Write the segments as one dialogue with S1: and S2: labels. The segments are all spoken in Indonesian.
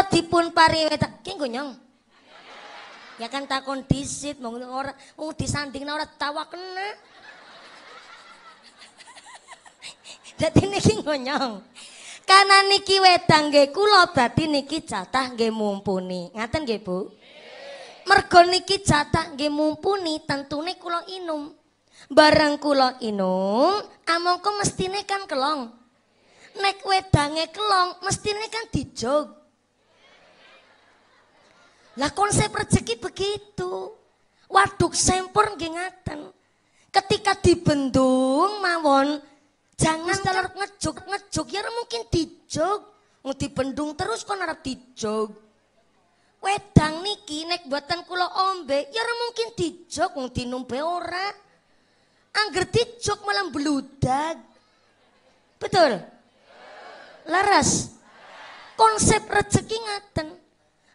S1: Monggo dipun pariweta. Ki nyong. Ya kan takon disit mong ora wong disandingna ora tawa kena. Dadi niki ngonyong. Karena niki wedang nggih kula berarti niki jatah nggih mumpuni. Ngaten nggih, Bu? Mergo niki jatah nggih mumpuni, tentune kula inum. Barang kula inum, amangka mestine kan kelong. Nek wedange kelong, mestine kan dijog. Lah konsep rezeki begitu. Waduk sempur nggih ngaten. Ketika dibendung mawon jangan telur ngejuk ngejuk ya mungkin dijog. Mau dibendung terus kon arep dijog. Wedang niki nek buatan kula ombe ya mungkin dijog wong dinumpe ora. Angger dijog malah bludag. Betul? Laras. Konsep rezeki ngaten.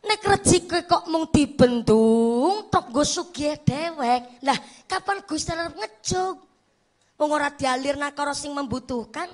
S1: Nek rezeki kok mung dibendung, tok go sugih dewek. Lah, kapan Gusti Allah ngejog? Wong ora dialirna karo sing membutuhkan,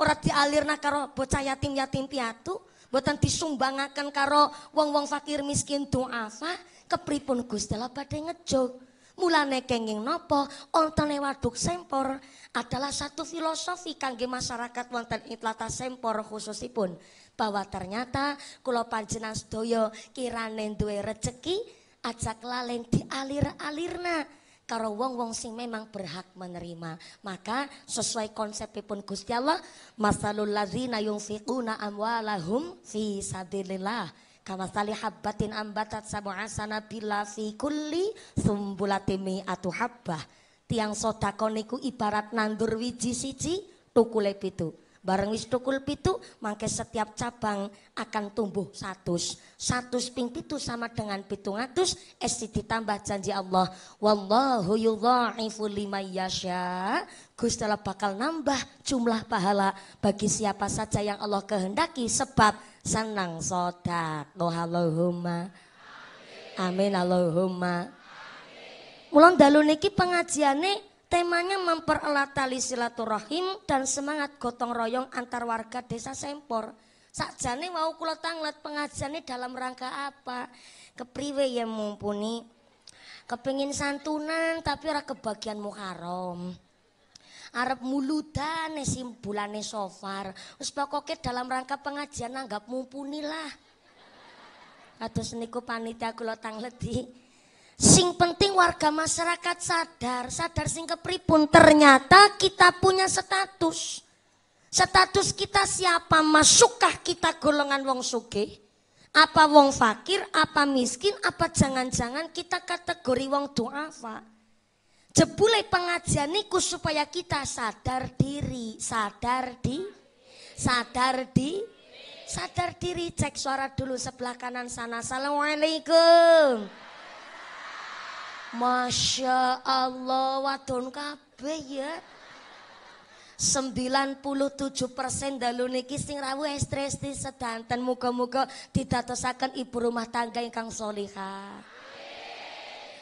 S1: ora dialirna karo bocah yatim-yatim piatu, mboten disumbangaken karo wong-wong fakir miskin duafa, kepripun Gusti Allah badhe ngejog? Mulane kenging napa ontene waduk sempor adalah satu filosofi kangge masyarakat wonten Itlata Sempor khususipun bahwa ternyata kula panjenengan sedaya kirane duwe rejeki ajak lalen dialir-alirna karo wong-wong sing memang berhak menerima. Maka sesuai konsepipun Gusti Allah, masalul ladzina yunfiquna amwalahum fi sabilillah kama sali habbatin ambatat sab'a sanabila fi kulli sumbulatimi atu habbah. Tiang sodako niku ibarat nandur wiji siji tukule pitu. Bareng wis tukul pitu, mangke setiap cabang akan tumbuh satu. Satu ping pitu sama dengan pitu ngatus, esi ditambah janji Allah. Wallahu yudha'ifu lima yasha. Gusti Allah bakal nambah jumlah pahala bagi siapa saja yang Allah kehendaki sebab senang sodak. Allahumma. Amin Allahumma. Mulon dalu niki pengajiane Temanya mempererat tali silaturahim dan semangat gotong royong antar warga desa Sempor. Sakjane mau kula tanglet pengajiane dalam rangka apa? Kepriwe ya mumpuni? Kepingin santunan tapi ora kebagian Muharram. Arep muludane sim bulane sofar. Wis pokoke dalam rangka pengajian anggap mumpuni lah. Kados niku panitia kula tangleti. Sing penting warga masyarakat sadar, sadar sing kepripun ternyata kita punya status. Status kita siapa? Masukkah kita golongan wong sugih? Apa wong fakir, apa miskin, apa jangan-jangan kita kategori wong duafa? Jebule pengajian niku supaya kita sadar diri, sadar di, sadar di, sadar diri. Cek suara dulu sebelah kanan sana. Assalamualaikum. Masya Allah wadon kabeh ya. 97 persen dalu niki sing rawuh estresti sedanten muga-muga didatosaken ibu rumah tangga ingkang solihah.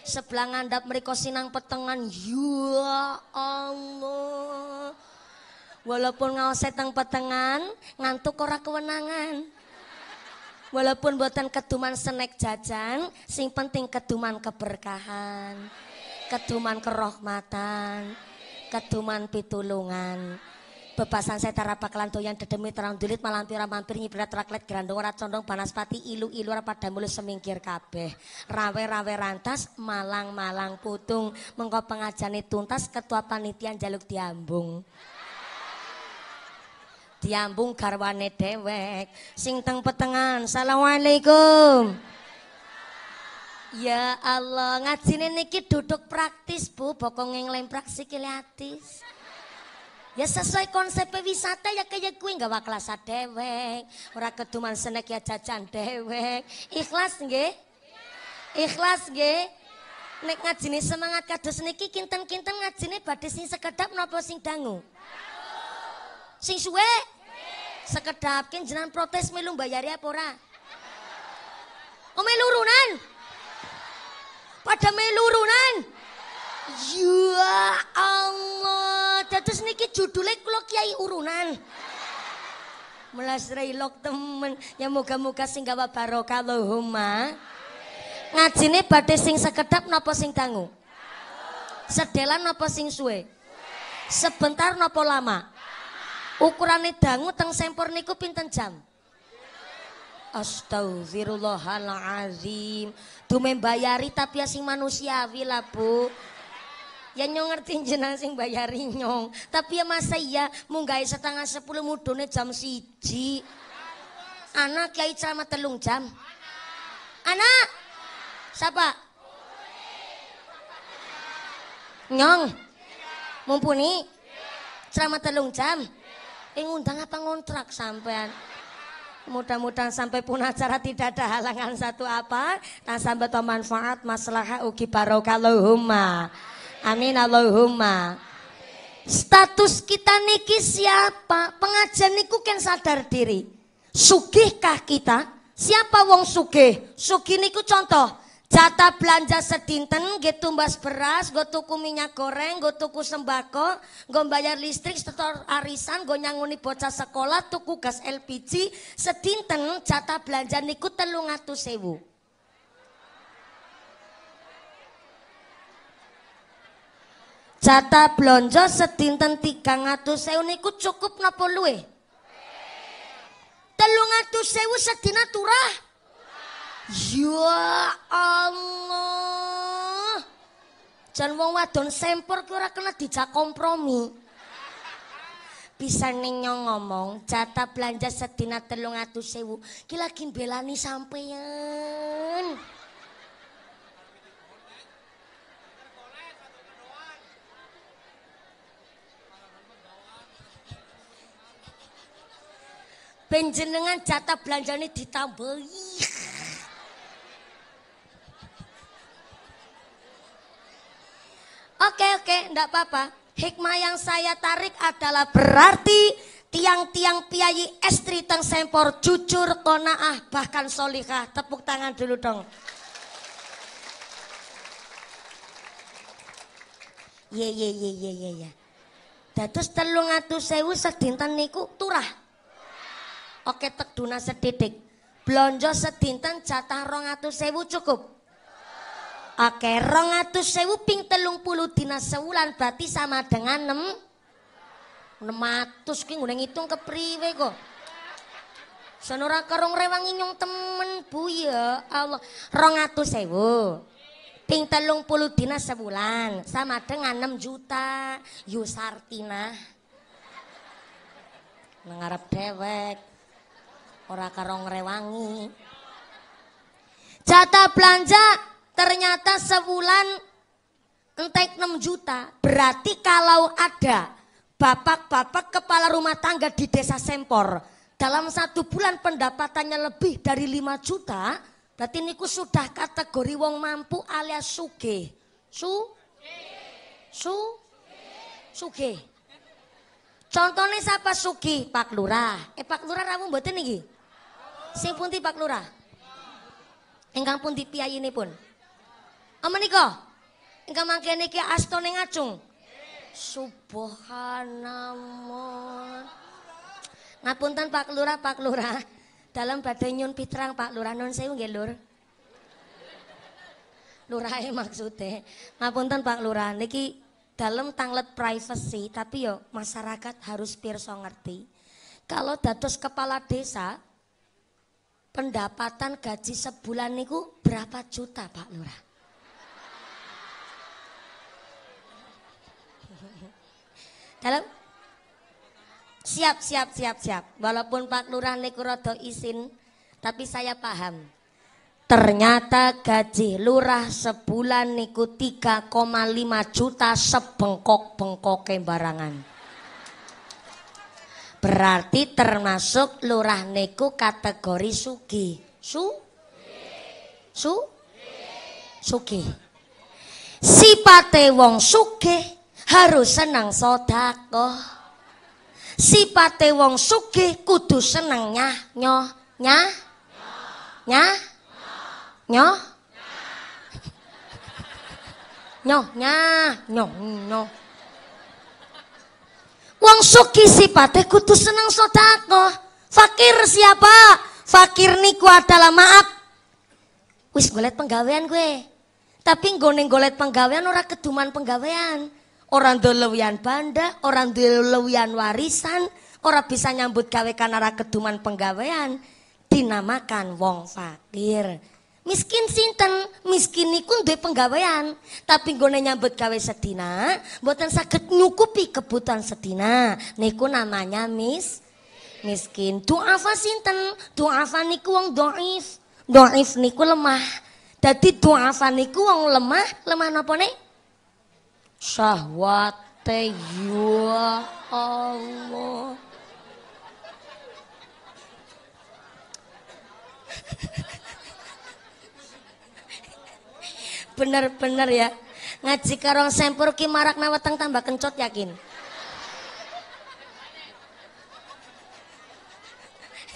S1: Sebelah ngandap mereka sinang petengan ya Allah. Walaupun ngawas seteng petengan ngantuk ora kewenangan. Walaupun buatan keduman senek jajan, sing penting keduman keberkahan, keduman kerohmatan, keduman pitulungan. Bebasan saya tarapak lantoyan dedemi terang dulit malampi mampir nyibrat raklet grandong ora condong banaspati ilu ilu pada mulu semingkir kabeh. Rawe rawe rantas malang malang putung mengko pengajane tuntas ketua panitian jaluk diambung diambung garwane dewek sing teng petengan assalamualaikum Ya Allah, ngajine niki duduk praktis Bu, bokong ngelemprak sikile atis. Ya sesuai konsep wisata ya kayak gue nggak kelas dewek, ora keduman senek ya jajan dewek. Ikhlas nggih? Ikhlas nggih? Nek ngajine semangat kados niki kinten-kinten ngajine badhe sing sekedap napa sing dangu? Sing suwe? Sekedap kin jenengan protes melu bayari apa ora? Oh melurunan. Pada melurunan. Ya Allah, dados niki judulnya kula Kiai Urunan. Melas reilok temen. Ya moga-moga sing gawa barokah. Ngajine badhe sing sekedap napa sing dangu? Sedelan napa sing suwe? Sebentar napa lama? Ukurane dangu teng sempur niku pinten jam? Astagfirullahalazim. Dume bayari tapi ya sing manusiawi lah, Bu. Ya nyong ngerti jenang sing bayari nyong. Tapi ya masa iya munggai setengah sepuluh mudune jam siji. Anak kiai ceramah telung jam. Anak. Siapa? Nyong. Mumpuni. Ceramah telung jam. Eh ngundang apa ngontrak sampean? Mudah-mudahan sampai pun acara tidak ada halangan satu apa. Nah sampai manfaat masalah ugi Allahumma. Amin Allahumma. Status kita niki siapa? Pengajian niku kan sadar diri. Sugihkah kita? Siapa wong sugih? Sugih niku contoh. Jatah belanja sedinten, gue tumbas beras, gue tuku minyak goreng, gue tuku sembako, gue bayar listrik, setor arisan, gue nyanguni bocah sekolah, tuku gas LPG, sedinten jatah belanja niku telung atu sewu. Jatah belanja sedinten tiga atu sewu niku cukup napa luwe? Telung atu sewu sedina turah. Ya Allah. Jan wong wadon sempur ki ora kena dijak kompromi. Bisa nyong ngomong, jatah belanja sedina telung atu sewu. Ki lagi belani sampeyan. Penjenengan jatah belanjanya ditambahi. Oke oke, enggak apa-apa. Hikmah yang saya tarik adalah berarti tiang-tiang piayi estri teng sempor jujur, konaah, bahkan solikah. Tepuk tangan dulu dong. Ye ye ye ye ye ye. Dados telung atus sewu sedinten niku turah. Oke tek duna sedidik. Blonjo sedinten jatah rong atus sewu cukup. Oke, rong atus sewu ping telung puluh dina sewulan berarti sama dengan enam enam atus ki udah ngitung kepriwe kok. Senora kerong rewangi nyong temen bu ya Allah. Rong atus sewu ping telung puluh dina sebulan sama dengan enam juta Yusartina mengarap dewek ora karong rewangi. Jatah belanja ternyata sebulan entek 6 juta. Berarti kalau ada bapak-bapak kepala rumah tangga di desa Sempor dalam satu bulan pendapatannya lebih dari 5 juta, berarti niku sudah kategori wong mampu alias suge. Su? Su? Suge. Contohnya siapa sugi? Pak Lurah. Eh Pak Lurah ramu mboten niki? Sing pundi Pak Lurah? Ingkang pundi ini pun? Apa niko? Engkau mangke niki astone ngacung. Subhanallah. Ngapunten Pak Lurah, Pak Lurah. Dalam badai nyun pitrang Pak Lurah non sewu nggih Lur. Lurahe maksudnya. Ngapunten Pak Lurah niki dalam tanglet privacy tapi yo masyarakat harus pirsa ngerti. Kalau dados kepala desa pendapatan gaji sebulan niku berapa juta Pak Lurah? Halo? Siap, siap, siap, siap. Walaupun Pak Lurah niku rada isin, tapi saya paham. Ternyata gaji lurah sebulan niku 3,5 juta sebengkok-bengkok barangan. Berarti termasuk lurah niku kategori sugi. Su? Su? Sugi. Sipate wong sugih harus senang sodako. Sipate wong sugih kudu seneng nyah nyoh nyah nyah nyoh nyoh nyah nyoh nyoh Wong sugih sipate kudu seneng sodako. Fakir siapa? Fakir niku adalah maaf. Wis golet penggawean gue. Tapi nggone golet penggawean ora keduman penggawean. Orang dolewian banda, orang dolewian warisan, orang bisa nyambut gawe karena ora keduman penggawean. Dinamakan wong fakir. Miskin sinten, miskin niku duwe penggawean, tapi nggone nyambut gawe sedina, mboten saged nyukupi kebutuhan sedina. Niku namanya mis miskin. Du'afa sinten? Du'afa niku wong dhaif. Dhaif niku lemah. Dadi du'afa niku wong lemah, lemah napa nih? Syahwate ya Allah. Bener-bener ya. Ngaji karong sempur ki marak naweteng tambah kencot yakin.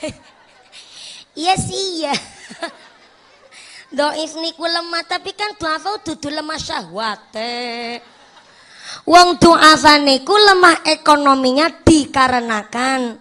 S1: Iya sih iya. Doif niku lemah tapi kan duafa dudu lemah syahwate. Wong duafa niku lemah ekonominya dikarenakan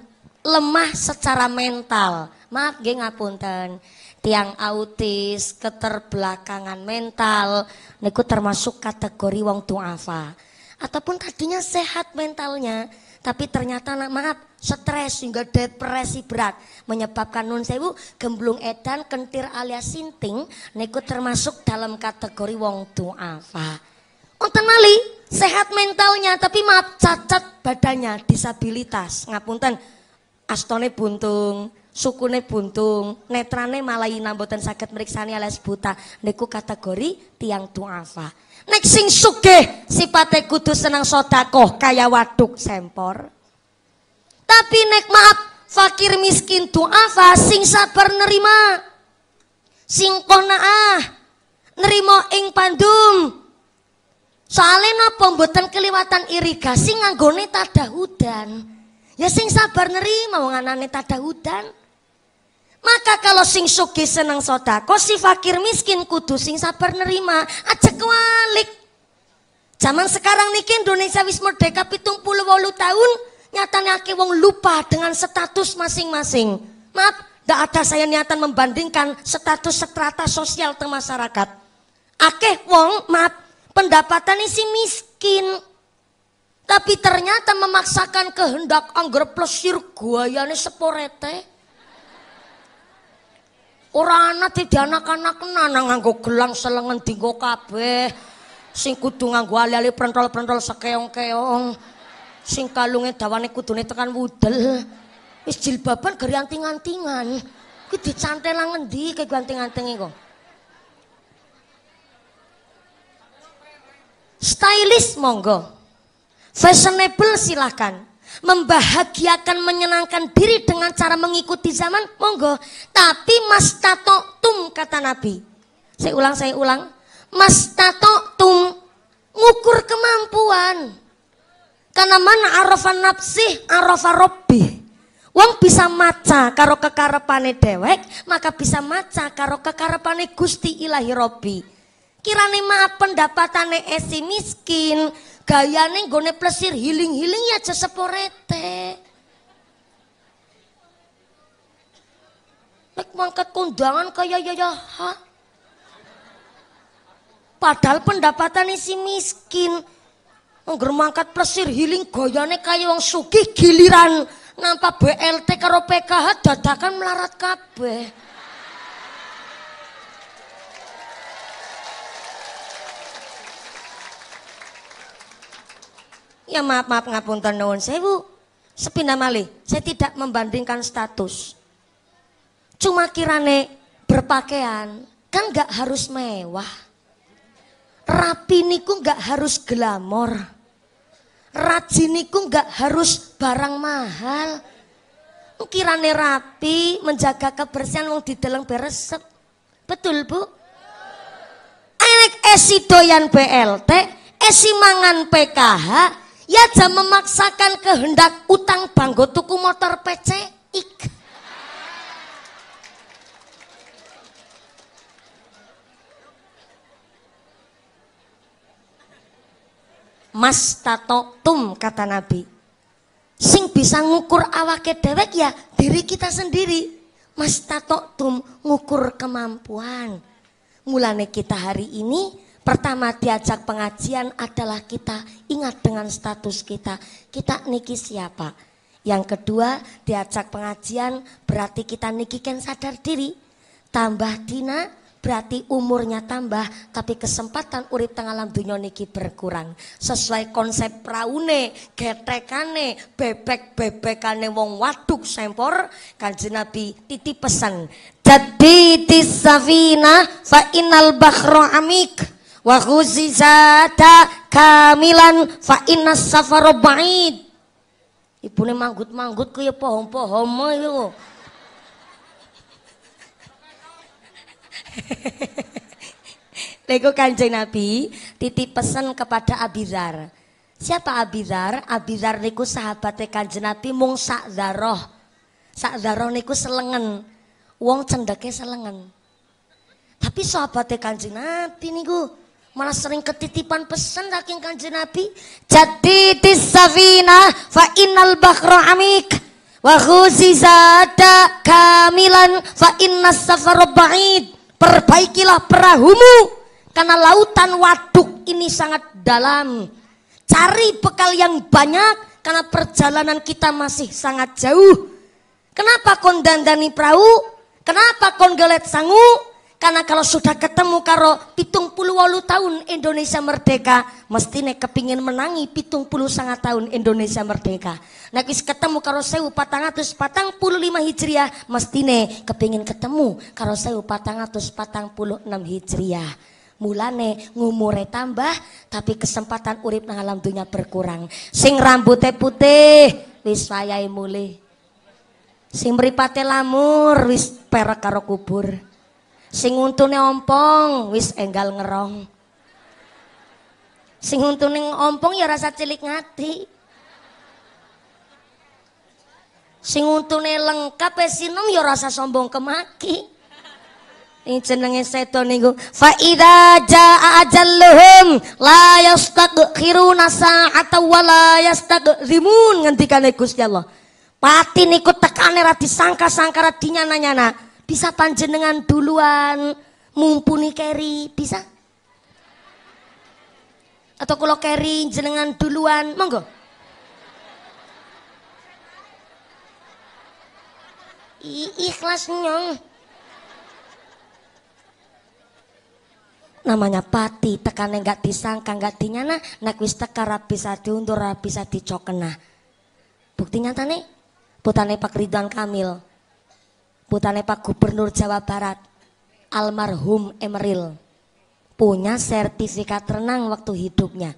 S1: lemah secara mental. Maaf nggih ngapunten tiang autis, keterbelakangan mental, niku termasuk kategori wong tuafa. Ataupun tadinya sehat mentalnya, tapi ternyata maaf stres hingga depresi berat menyebabkan nun sewu gemblung edan kentir alias sinting niku termasuk dalam kategori wong tuafa. Onten mali sehat mentalnya tapi maaf cacat badannya disabilitas ngapunten astone buntung sukune buntung, netrane malayina mboten saged mriksani alias buta. Niku kategori tiang tuafa. Nek sing sugih sipate kudu seneng sedekah kaya waduk sempor. Tapi nek maaf fakir miskin tuafa sing sabar nerima. Sing konaah nerima ing pandum. Soalnya napa mboten keliwatan irigasi nganggone tadahudan. Ya sing sabar nerima wong anane tadahudan. Maka kalau sing suki seneng sodako, si fakir miskin kudu sing sabar nerima. Aja kewalik. Zaman sekarang niki Indonesia wis merdeka pitung puluh walu tahun. Nyatanya ake wong lupa dengan status masing-masing. Maaf, tidak ada saya niatan membandingkan status strata sosial ke masyarakat. Akeh wong, maaf, pendapatan isi miskin. Tapi ternyata memaksakan kehendak anggar plesir guayane seporete Ora ana dadi anak-anak nang nganggo gelang selengen dinggo kabeh. Sing kudu nganggo ali-ali prentol-prentol sekeong-keong. Sing kalunge dawane kudune tekan wudel. Wis jilbaban gari anting-antingan. Kuwi dicantel nang ngendi ke anting-antinge kok. Stylish monggo. Fashionable silahkan membahagiakan menyenangkan diri dengan cara mengikuti zaman monggo. Tapi mas tato tum kata nabi. Saya ulang saya ulang. Mas tato tum ngukur kemampuan. Karena mana arafan nafsih arafa robbi Wong bisa maca karo kekarepane dewek, maka bisa maca karo kekarepane Gusti Ilahi Robi. Kirane maaf pendapatane esi miskin, gayane nggone plesir healing-healing ya aja. Nek mangkat kondangan kaya ya ya ha. Padahal pendapatan si miskin. Ngger mangkat plesir healing gayane kaya wong sugih giliran nampak BLT karo PKH dadakan melarat kabeh. Ya maaf maaf ngapunten nuwun sewu. Sepindah malih, saya tidak membandingkan status. Cuma kirane berpakaian kan gak harus mewah. Rapi niku gak harus glamor. Rajin niku gak harus barang mahal. Kirane rapi, menjaga kebersihan wong dideleng beresep. Betul, Bu? Enek esi doyan BLT, esi mangan PKH, Ya jam memaksakan kehendak utang banggo tuku motor PCX. Mas tato tum kata Nabi. Sing bisa ngukur awake dewek ya diri kita sendiri. Mas tato tum ngukur kemampuan. Mulane kita hari ini pertama diajak pengajian adalah kita ingat dengan status kita. Kita niki siapa? Yang kedua diajak pengajian berarti kita niki kan sadar diri. Tambah dina berarti umurnya tambah tapi kesempatan urip tengah alam dunia niki berkurang sesuai konsep praune getekane bebek bebekane wong waduk sempor kanjeng Nabi titip pesan jadi tisafina fa inal bakhro amik wa khuzizata kamilan fa innas safaru ba'id ibune manggut-manggut ku ya pohon-pohon yo Lego kanjeng Nabi titip pesan kepada Abizar. Siapa Abizar? Abizar niku sahabatnya kanjeng Nabi mung sak daroh. Sak daroh niku selengen. Wong cendeke selengen. Tapi sahabatnya kanjeng Nabi niku malah sering ketitipan pesan saking kanjeng Nabi. Jadi tisafina fa innal bakhra amik wa khuzizada kamilan fa innas safar ba'id perbaikilah perahumu karena lautan waduk ini sangat dalam. Cari bekal yang banyak karena perjalanan kita masih sangat jauh. Kenapa kon dandani perahu? Kenapa kon gelet sangu? Karena kalau sudah ketemu karo pitung puluh walu tahun Indonesia merdeka, mesti nek kepingin menangi pitung puluh sangat tahun Indonesia merdeka. Nek ketemu karo sewu patang atus patang puluh lima hijriah, mesti nek kepingin ketemu karo sewu patang atus patang puluh enam hijriah. Mulane ngumure tambah, tapi kesempatan urip nang alam dunia berkurang. Sing rambutnya putih, wis wayahe mulih. Sing mripate lamur, wis perak karo kubur. Sing untune ompong wis enggal ngerong. Sing untune ompong ya rasa cilik ngati. Sing untune lengkap e sinom ya rasa sombong kemaki. Ini jenenge seto niku. Fa idza jaa ajalluhum la yastaghfiruna sa'ata wa la yastaghzimun ngendikane Gusti Allah. Pati niku tekane ra disangka-sangka ra dinyana-nyana. Bisa panjenengan duluan mumpuni keri, bisa? Atau kalau keri jenengan duluan, monggo. I ikhlasnya. namanya pati tekan enggak disangka enggak dinyana nak wis teka bisa diundur bisa dicokena bukti nyata nih putane Pak Ridwan Kamil Putane Pak Gubernur Jawa Barat almarhum Emeril punya sertifikat renang waktu hidupnya.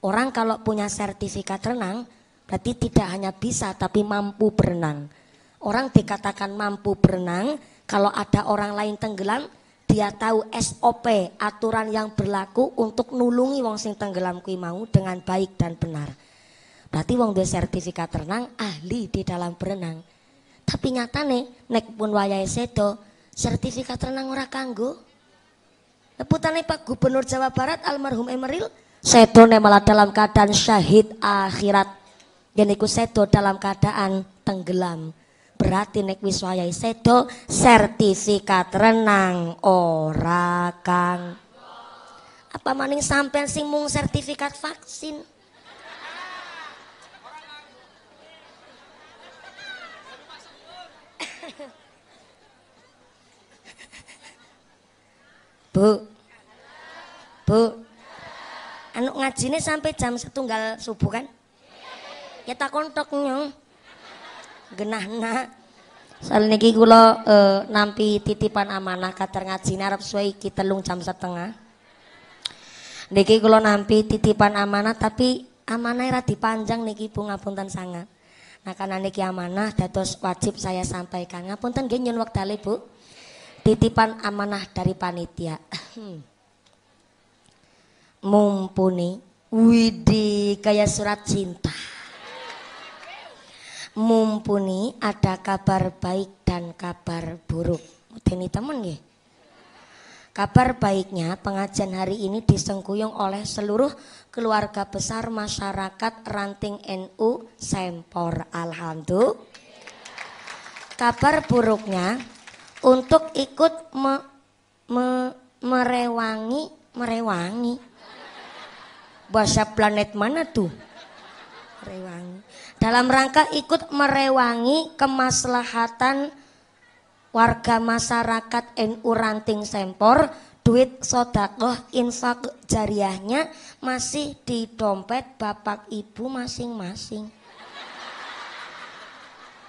S1: Orang kalau punya sertifikat renang berarti tidak hanya bisa tapi mampu berenang. Orang dikatakan mampu berenang kalau ada orang lain tenggelam dia tahu SOP aturan yang berlaku untuk nulungi wong sing tenggelam kui mau dengan baik dan benar. Berarti wong dia sertifikat renang ahli di dalam berenang. Tapi nyata nih, nek pun wayahe sedo, sertifikat renang ora kanggo. Putane Pak Gubernur Jawa Barat almarhum Emeril, sedo malah dalam keadaan syahid akhirat. Dan iku sedo dalam keadaan tenggelam. Berarti nek wis wayahe sedo, sertifikat renang ora kang. Apa maning sampean sing mung sertifikat vaksin? Bu. Bu. Anu ngajine sampai jam setunggal subuh kan? Ya tak kontok nyong. Genahna. Soal niki kula e, nampi titipan amanah kater ngajine arep suwe iki telung jam setengah. Niki kula nampi titipan amanah tapi amanah ra dipanjang niki Bu ngapunten sangat. Nah karena niki amanah dados wajib saya sampaikan. Ngapunten nggih nyun wektale Bu titipan amanah dari panitia. Mumpuni Widi kayak surat cinta. Mumpuni ada kabar baik dan kabar buruk. Deni temen nggih. Kabar baiknya pengajian hari ini disengkuyung oleh seluruh keluarga besar masyarakat Ranting NU Sempor. Alhamdulillah. Kabar buruknya untuk ikut me, me, merewangi merewangi bahasa planet mana tuh merewangi dalam rangka ikut merewangi kemaslahatan warga masyarakat NU Ranting Sempor duit sodakoh infak jariahnya masih di dompet bapak ibu masing-masing.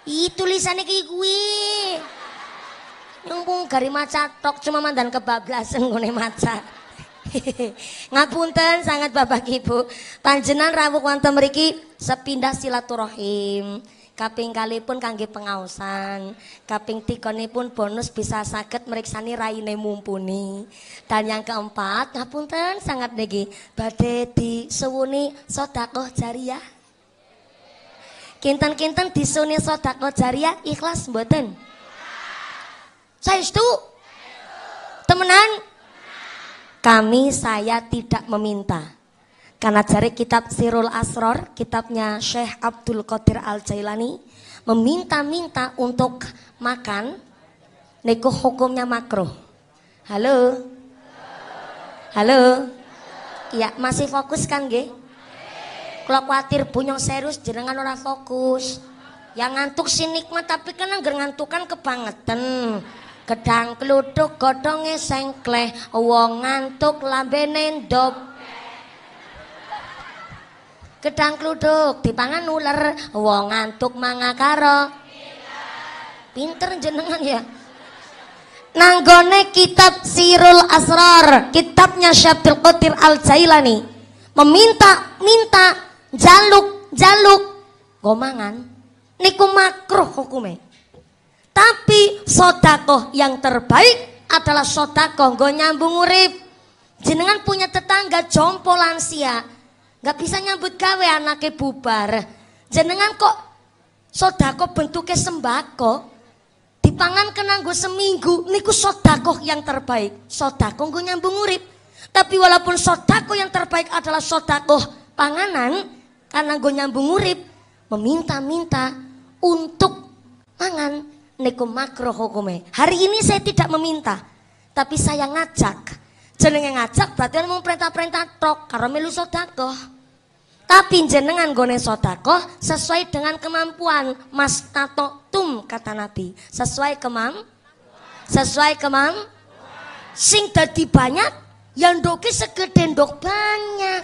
S1: Ih tulisannya kayak gue. Nyumpung gari maca tok cuma mandan kebablasan gue maca. Ngapunten sangat bapak ibu. Panjenan rawuh wonten mriki sepindah silaturahim kaping kali pun kangge pengausan kaping pun bonus bisa sakit meriksani raine mumpuni dan yang keempat ngapunten sangat negi badhe disewuni sodakoh jariah kinten-kinten disuni sodakoh jariah ikhlas mboten saya itu temenan kami saya tidak meminta karena dari kitab Sirul Asror, kitabnya Syekh Abdul Qadir Al-Jailani, meminta-minta untuk makan, niku hukumnya makro. Halo? Halo? Iya, masih fokus kan nggih? Kalau khawatir bunyong serius jenengan ora fokus. Yang ngantuk si nikmat tapi kan ngantukan kebangetan. Gedang keluduk godonge sengkleh, wong ngantuk lambene ndop. Gedang kluduk dipangan ular wong ngantuk manga karo. Pinter jenengan ya. Nanggone kitab Sirul Asrar kitabnya Syabdul Qadir Al Jailani meminta minta jaluk jaluk. Gomangan. Niku makruh hukume tapi sodakoh yang terbaik adalah sodakoh gue nyambung urip jenengan punya tetangga jompo lansia Gak bisa nyambut gawe anaknya bubar. Jenengan kok sodako bentuknya sembako. Dipangan kenanggo seminggu. Niku sodako yang terbaik. Sodako gue nyambung urip. Tapi walaupun sodako yang terbaik adalah sodako panganan. Karena gue nyambung urip. Meminta-minta untuk mangan. Niku makro hukume. Hari ini saya tidak meminta. Tapi saya ngajak jenenge ngajak berarti mau perintah-perintah tok karo melu sodako. Tapi jenengan gone sodako sesuai dengan kemampuan. Mas tato tum kata Nabi. Sesuai kemam, sesuai kemam. Sing dadi banyak, yang doki segede ndok banyak.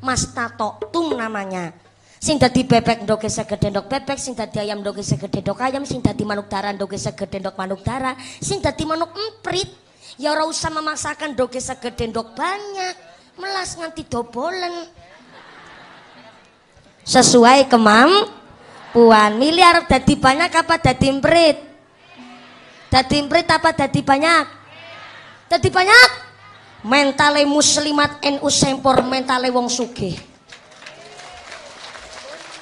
S1: Mas tato tum namanya. Sing dadi bebek ndoke segede ndok bebek, sing dadi ayam ndoke segede ndok ayam, sing dadi manuk darah ndoke segede ndok manuk darah, sing dadi manuk emprit Ya ora usah memaksakan doge segede dok banyak. Melas nganti dobolen. Sesuai kemampuan. Miliar dadi banyak apa dadi imprit? Dadi imprit apa dadi banyak? Dadi banyak? Mentale muslimat NU sempor mentale wong sugih.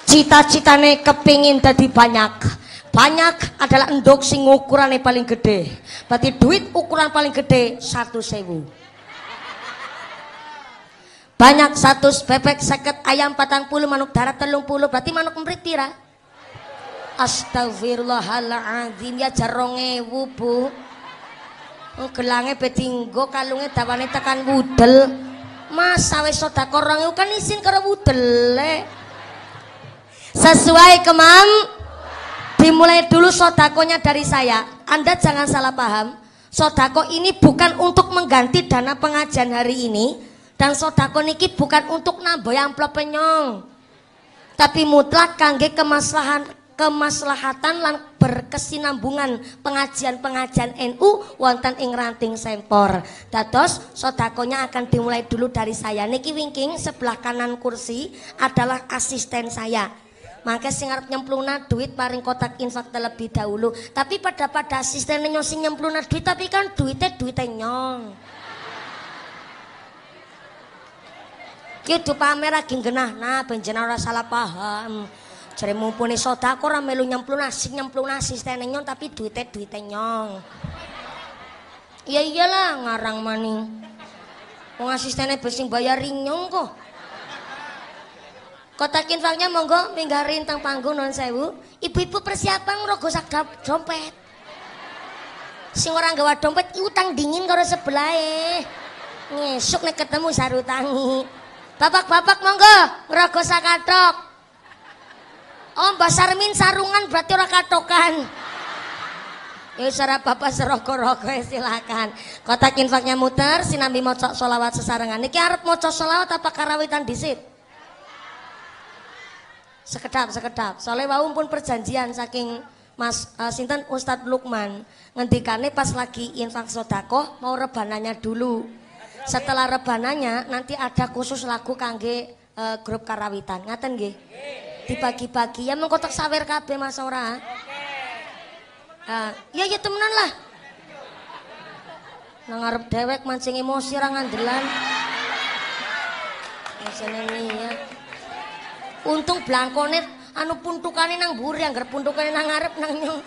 S1: Cita-citane kepingin dadi banyak banyak adalah endok sing ukurannya paling gede. Berarti duit ukuran paling gede satu sewu. Banyak satu bebek seket ayam patang puluh manuk darat telung puluh berarti manuk emprit pira? Astagfirullahaladzim ya jarong ewu bu. Gelange betinggo kalunge dawane tekan wudel. Masa wis sedekah rong kan isin karo wudel. Sesuai kemam Dimulai dulu sodakonya dari saya. Anda jangan salah paham. Sodako ini bukan untuk mengganti dana pengajian hari ini. Dan sodako niki bukan untuk nambah yang penyong. Tapi mutlak kangge kemaslahan kemaslahatan lan berkesinambungan pengajian-pengajian NU wonten ing ranting sempor. Dados sodakonya akan dimulai dulu dari saya. Niki wingking sebelah kanan kursi adalah asisten saya. Maka sing arep nyempluna duit paring kotak infak terlebih dahulu. Tapi pada pada asisten nyong sing nyempluna duit tapi kan duitnya duitnya nyong. Gitu pamer lagi genah nah benjena ora salah paham. Jare mumpuni sedekah ora melu nyempluna sing nyempluna asisten nyong tapi duitnya duitnya nyong. Ya iyalah ngarang maning. Wong asistennya besing bayar rinyong kok. Kotak infaknya monggo minggarin tang panggung non sewu. Ibu-ibu persiapan rogo sakdap dompet. Sing orang gawa dompet utang dingin karo sebelah Ngesuk nek ketemu sarutangi. Bapak-bapak monggo ngerogo sakatok. Oh Mbak Sarmin sarungan berarti ora katokan. Ya cara bapak seroko-roko ya silakan. Kotak infaknya muter, sinambi mocok solawat sesarengan. Niki arep mocok solawat apa karawitan disit? Sekedap sekedap. Soalnya wau pun perjanjian saking Mas uh, Sinten? Ustadz Lukman ngendikane pas lagi infak sodako mau rebananya dulu. Setelah rebananya nanti ada khusus lagu kangge uh, grup karawitan. Ngaten nggih? Dibagi-bagi. Ya mengkotak sawer kabeh Mas ora? Uh, ya ya temenan lah. Nang dewek mancing emosi ra ngandelan. Ya untung blangkone anu puntukane nang buri anggar puntukane nang ngarep nang nyong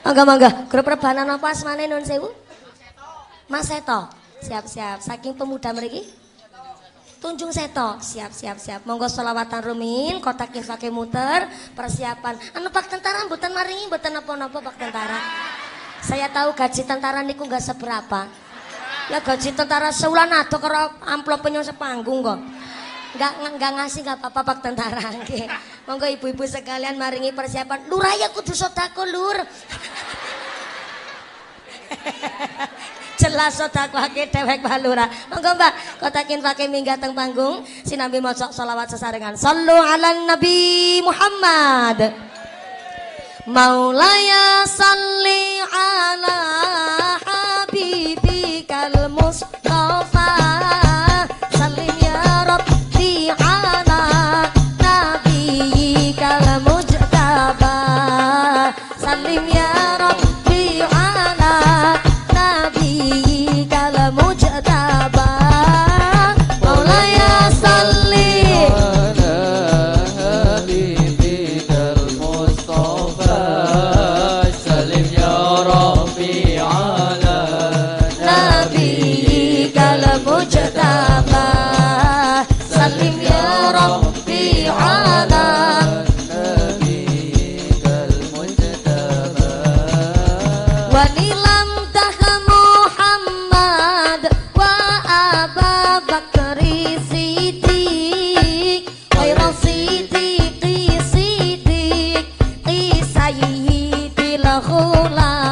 S1: mangga mangga grup rebanan apa asmane nun sewu Mas Seto siap siap saking pemuda mereka Tunjung Seto, siap siap. Monggo solawatan rumin, kotak infake muter, persiapan. Anu Pak Tentara mboten maringi mboten napa-napa Pak Tentara. Saya tahu gaji tentara niku nggak seberapa. Ya gaji tentara seulan ado karo amplop penyo sepanggung kok. Enggak enggak ngasih enggak apa-apa Pak Tentara nggih. Monggo ibu-ibu sekalian maringi persiapan. Lur ayo kudu sodako Lur. Jelas sodako ake dewek balura. Monggo Mbak, kotakin pakai minggat teng panggung sinambi maca selawat sesarengan. Sallu ala Nabi Muhammad. Maulaya salli ala habibikal 啦。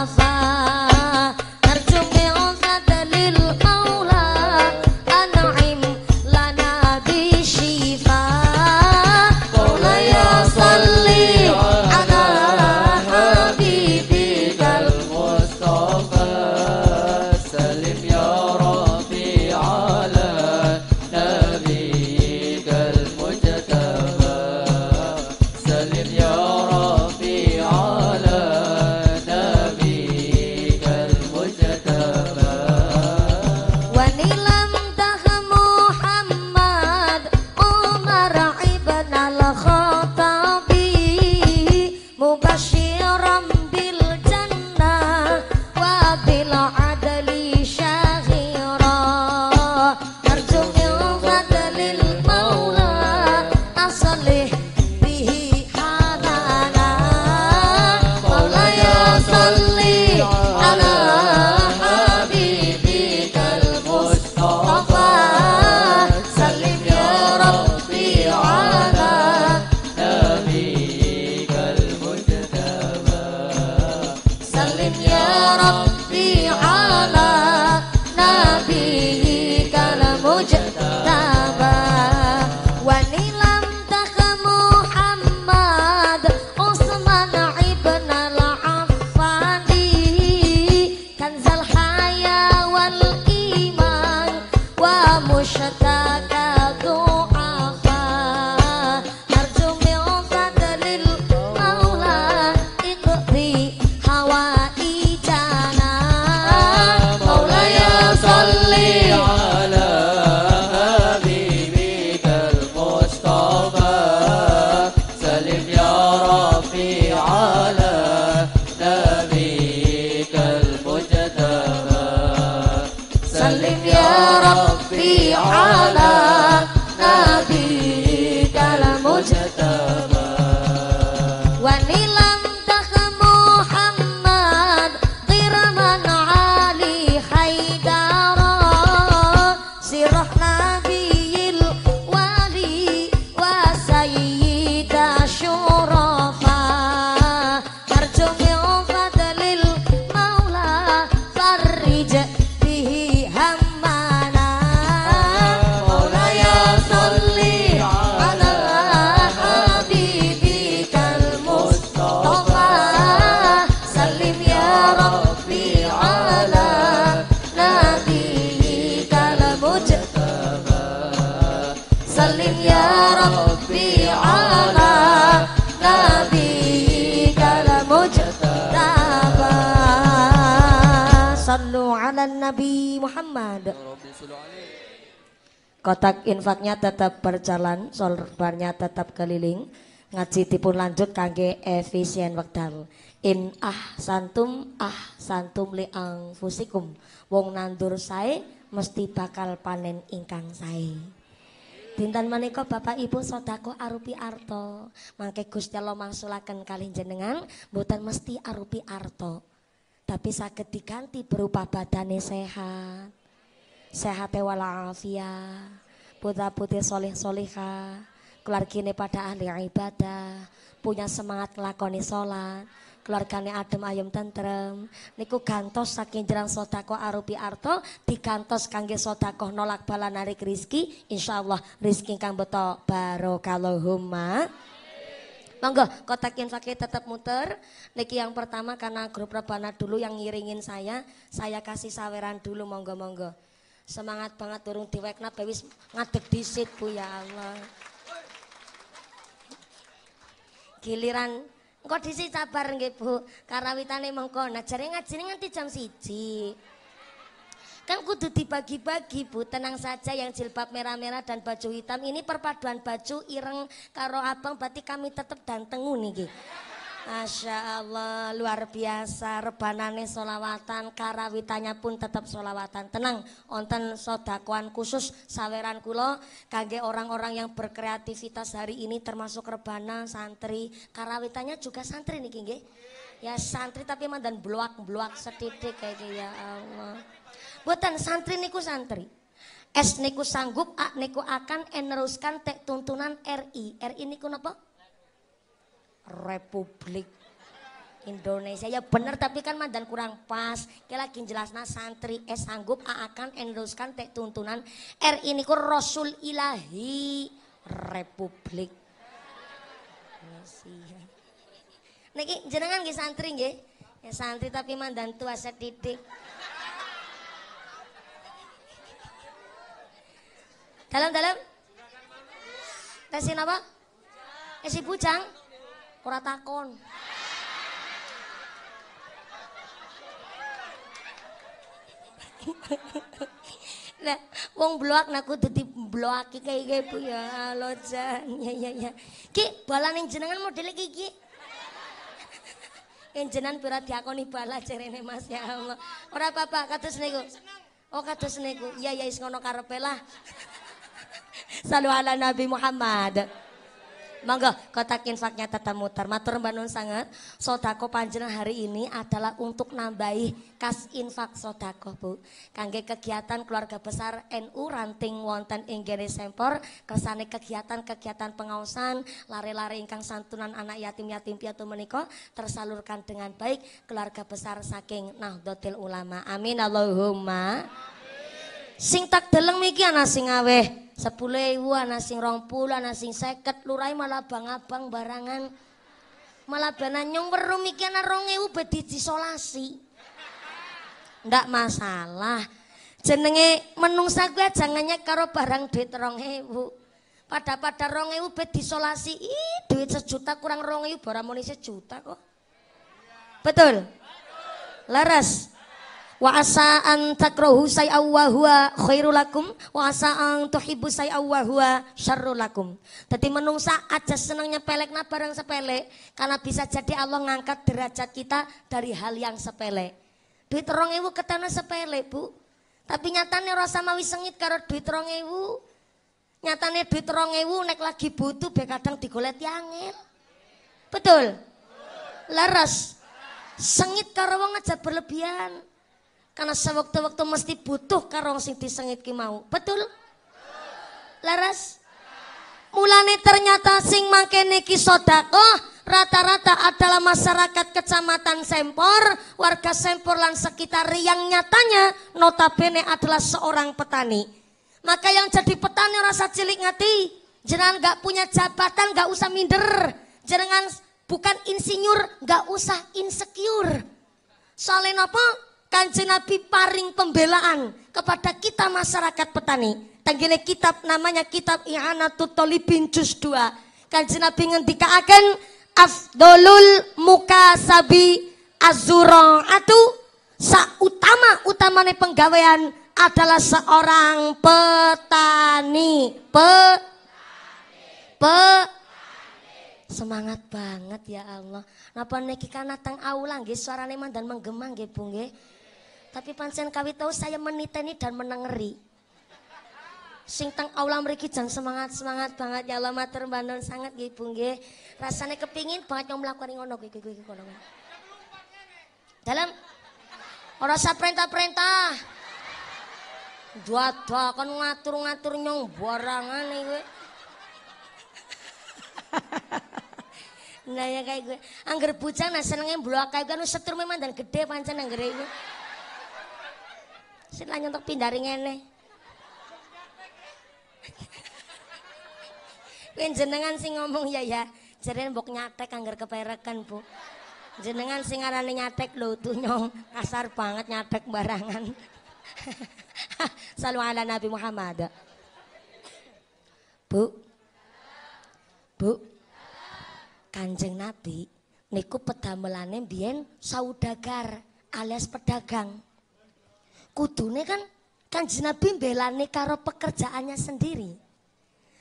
S1: Kotak infaknya tetap berjalan, solbarnya tetap keliling. Ngaji tipun lanjut kangge efisien wekdal. In ah santum ah santum li fusikum. Wong nandur sae mesti bakal panen ingkang sae. Dinten menika Bapak Ibu sodako arupi arto. Mangke Gusti Allah mangsulaken kali jenengan mboten mesti arupi arto. Tapi saged diganti berupa badane sehat. Sehat walafiat, putra putri soleh soleha, keluarganya pada ahli ibadah, punya semangat ngelakoni sholat, keluarganya adem ayam tentrem, niku gantos saking jerang sodako arupi arto, digantos kangge sodako nolak bala narik rizki, insya Allah rizki kang beto barokalohumma. Monggo kotak infaknya tetap muter. Niki yang pertama karena grup rebana dulu yang ngiringin saya, saya kasih saweran dulu monggo monggo. Semangat banget durung diwekna wis ngadeg disit Bu ya Allah. Giliran engko disit sabar nggih Bu. Karawitane mengko nah jare ngajine nganti jam siji. Kan kudu dibagi-bagi Bu, tenang saja yang jilbab merah-merah dan baju hitam. Ini perpaduan baju ireng karo abang berarti kami tetap dantengu nih. Masya Allah luar biasa. Rebanane solawatan karawitanya pun tetap solawatan. Tenang onten sodakuan khusus saweran kulo kage orang-orang yang berkreativitas hari ini termasuk rebana santri. Karawitanya juga santri nih kingge ya santri tapi mandan bluak bluak setitik kayak ya Allah buatan santri niku santri. Es niku sanggup a niku akan eneruskan tek tuntunan RI RI niku napa? Republik Indonesia. Ya bener tapi kan mandan kurang pas. Kita lagi jelasna santri eh sanggup akan endorsekan tek tuntunan R ini ku Rasul Ilahi Republik Indonesia. Niki jenengan nggih santri nggih? Ya santri tapi mandan tua sedidik dalam-dalam tesin apa? Esi bujang? Ora takon. Nah, wong blok nak kudu dibloaki kayak gitu ya Allah jan. Ya ya ya. Ki, balane jenengan model iki ki. Yang jenengan pira diakoni bala cerene Mas ya Allah. Ora apa-apa kados niku. Oh kados niku. Iya ya is ngono karepe lah. Salu ala Nabi Muhammad. Monggo kotak infaknya tetap muter. Matur Mbak Nun sangat. Sodako panjenengan hari ini adalah untuk nambahi kas infak sodako Bu. Kangge kegiatan keluarga besar NU ranting wonten inggene sempor kersane kegiatan-kegiatan pengawasan lari-lari ingkang santunan anak yatim-yatim piatu meniko tersalurkan dengan baik keluarga besar saking Nahdlatul Ulama. Amin Allahumma. Sing tak deleng miki ana sing aweh. Sepuluh ewu ana sing rong puluh ana sing seket. Lurai malah bang abang barangan. Malah bana nyong weru iki ana rong ewu bedi disolasi ndak masalah. Jenenge menungsa gue jangan karo barang duit rong ewu. Pada pada rong ewu bed disolasi. Ih duit sejuta kurang rong ewu barang sejuta kok. Betul? Laras Wa asa an takrahu say'a wa huwa khairul lakum wa asa an tuhibbu say'a wa huwa syarrul lakum. Dadi menungsa aja senengnya pelekna barang sepele karena bisa jadi Allah ngangkat derajat kita dari hal yang sepele. Duit rong ewu ketana sepele, Bu. Tapi nyatane rasa mawi sengit karo duit 2000. Nyatane duit 2000 nek lagi butuh be kadang digoleti angin. Betul? Laras. Sengit karo wong aja berlebihan. Karena sewaktu-waktu mesti butuh karo sing disengit ki mau. Betul? Laras? Mulane ternyata sing mangkene ki sedekah rata-rata adalah masyarakat kecamatan Sempor, warga Sempor dan sekitar yang nyatanya notabene adalah seorang petani. Maka yang jadi petani rasa cilik ngati, jangan gak punya jabatan gak usah minder, jangan bukan insinyur gak usah insecure. Soalnya apa? Kanjeng Nabi paring pembelaan kepada kita masyarakat petani. Tanggine kitab namanya kitab I'anatul Talibin juz 2. Kanjeng Nabi ngendikaaken afdolul mukasabi azura'atu sa utama utamane penggawean adalah seorang petani. Pe pe Semangat banget ya Allah. Napa niki kana teng aula nggih suarane mandan menggema nggih Bu nggih. Tapi pancen kawit tahu saya meniteni dan menengeri. Sing teng aula mriki jan semangat-semangat banget ya Allah matur sangat nggih Bu. Rasane kepingin banget nyom mlakukan ngono kuwi kuwi ngono. Dalam ora usah perintah-perintah. Dua-dua kan ngatur-ngatur nyong barangan iki. Nah ya kayak gue, angger bujang nah senengnya blok kayak gue setur memang dan gede pancen angger itu. Sing untuk pindari ngene. Kuwi jenengan sing ngomong ya ya, jaren mbok nyatek anggar keperekan, Bu. Jenengan sing arane nyatek lho tuh nyong, kasar banget nyatek barangan. Salam ala Nabi Muhammad. Bu. Bu. Kanjeng Nabi niku pedamelane biyen saudagar alias pedagang kudune kan kanjeng Nabi belane karo pekerjaannya sendiri.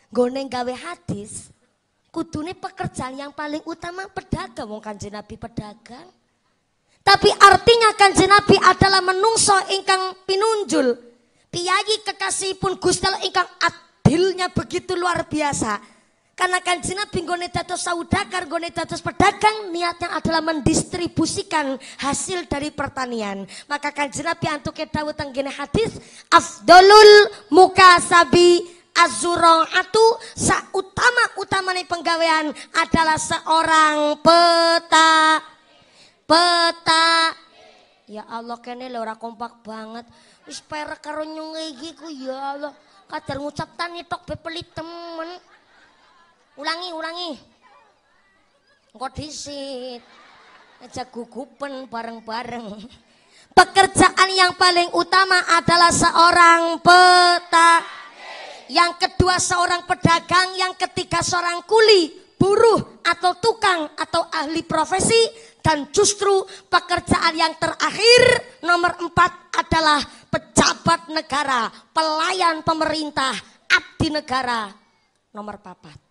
S1: Gone gawe hadis, kudune pekerjaan yang paling utama pedagang wong kanjeng Nabi pedagang. Tapi artinya kanjeng Nabi adalah menungso ingkang pinunjul. Piyayi kekasih pun Gusti ingkang adilnya begitu luar biasa. Karena kanjeng Nabi gone dados saudagar, gone dados pedagang, niatnya adalah mendistribusikan hasil dari pertanian. Maka kanjeng Nabi antuke dawuh tenggene hadis, afdolul mukasabi sa utama utamane penggawean adalah seorang peta peta. Ya Allah kene lho ora kompak banget. Wis perek karo nyung iki ku ya Allah. Kadar ngucap tani tok be pelit temen Ulangi, ulangi. Engkau disit. Aja gugupen bareng-bareng. Pekerjaan yang paling utama adalah seorang peta. Yang kedua seorang pedagang, yang ketiga seorang kuli, buruh atau tukang atau ahli profesi dan justru pekerjaan yang terakhir nomor empat adalah pejabat negara, pelayan pemerintah, abdi negara nomor papat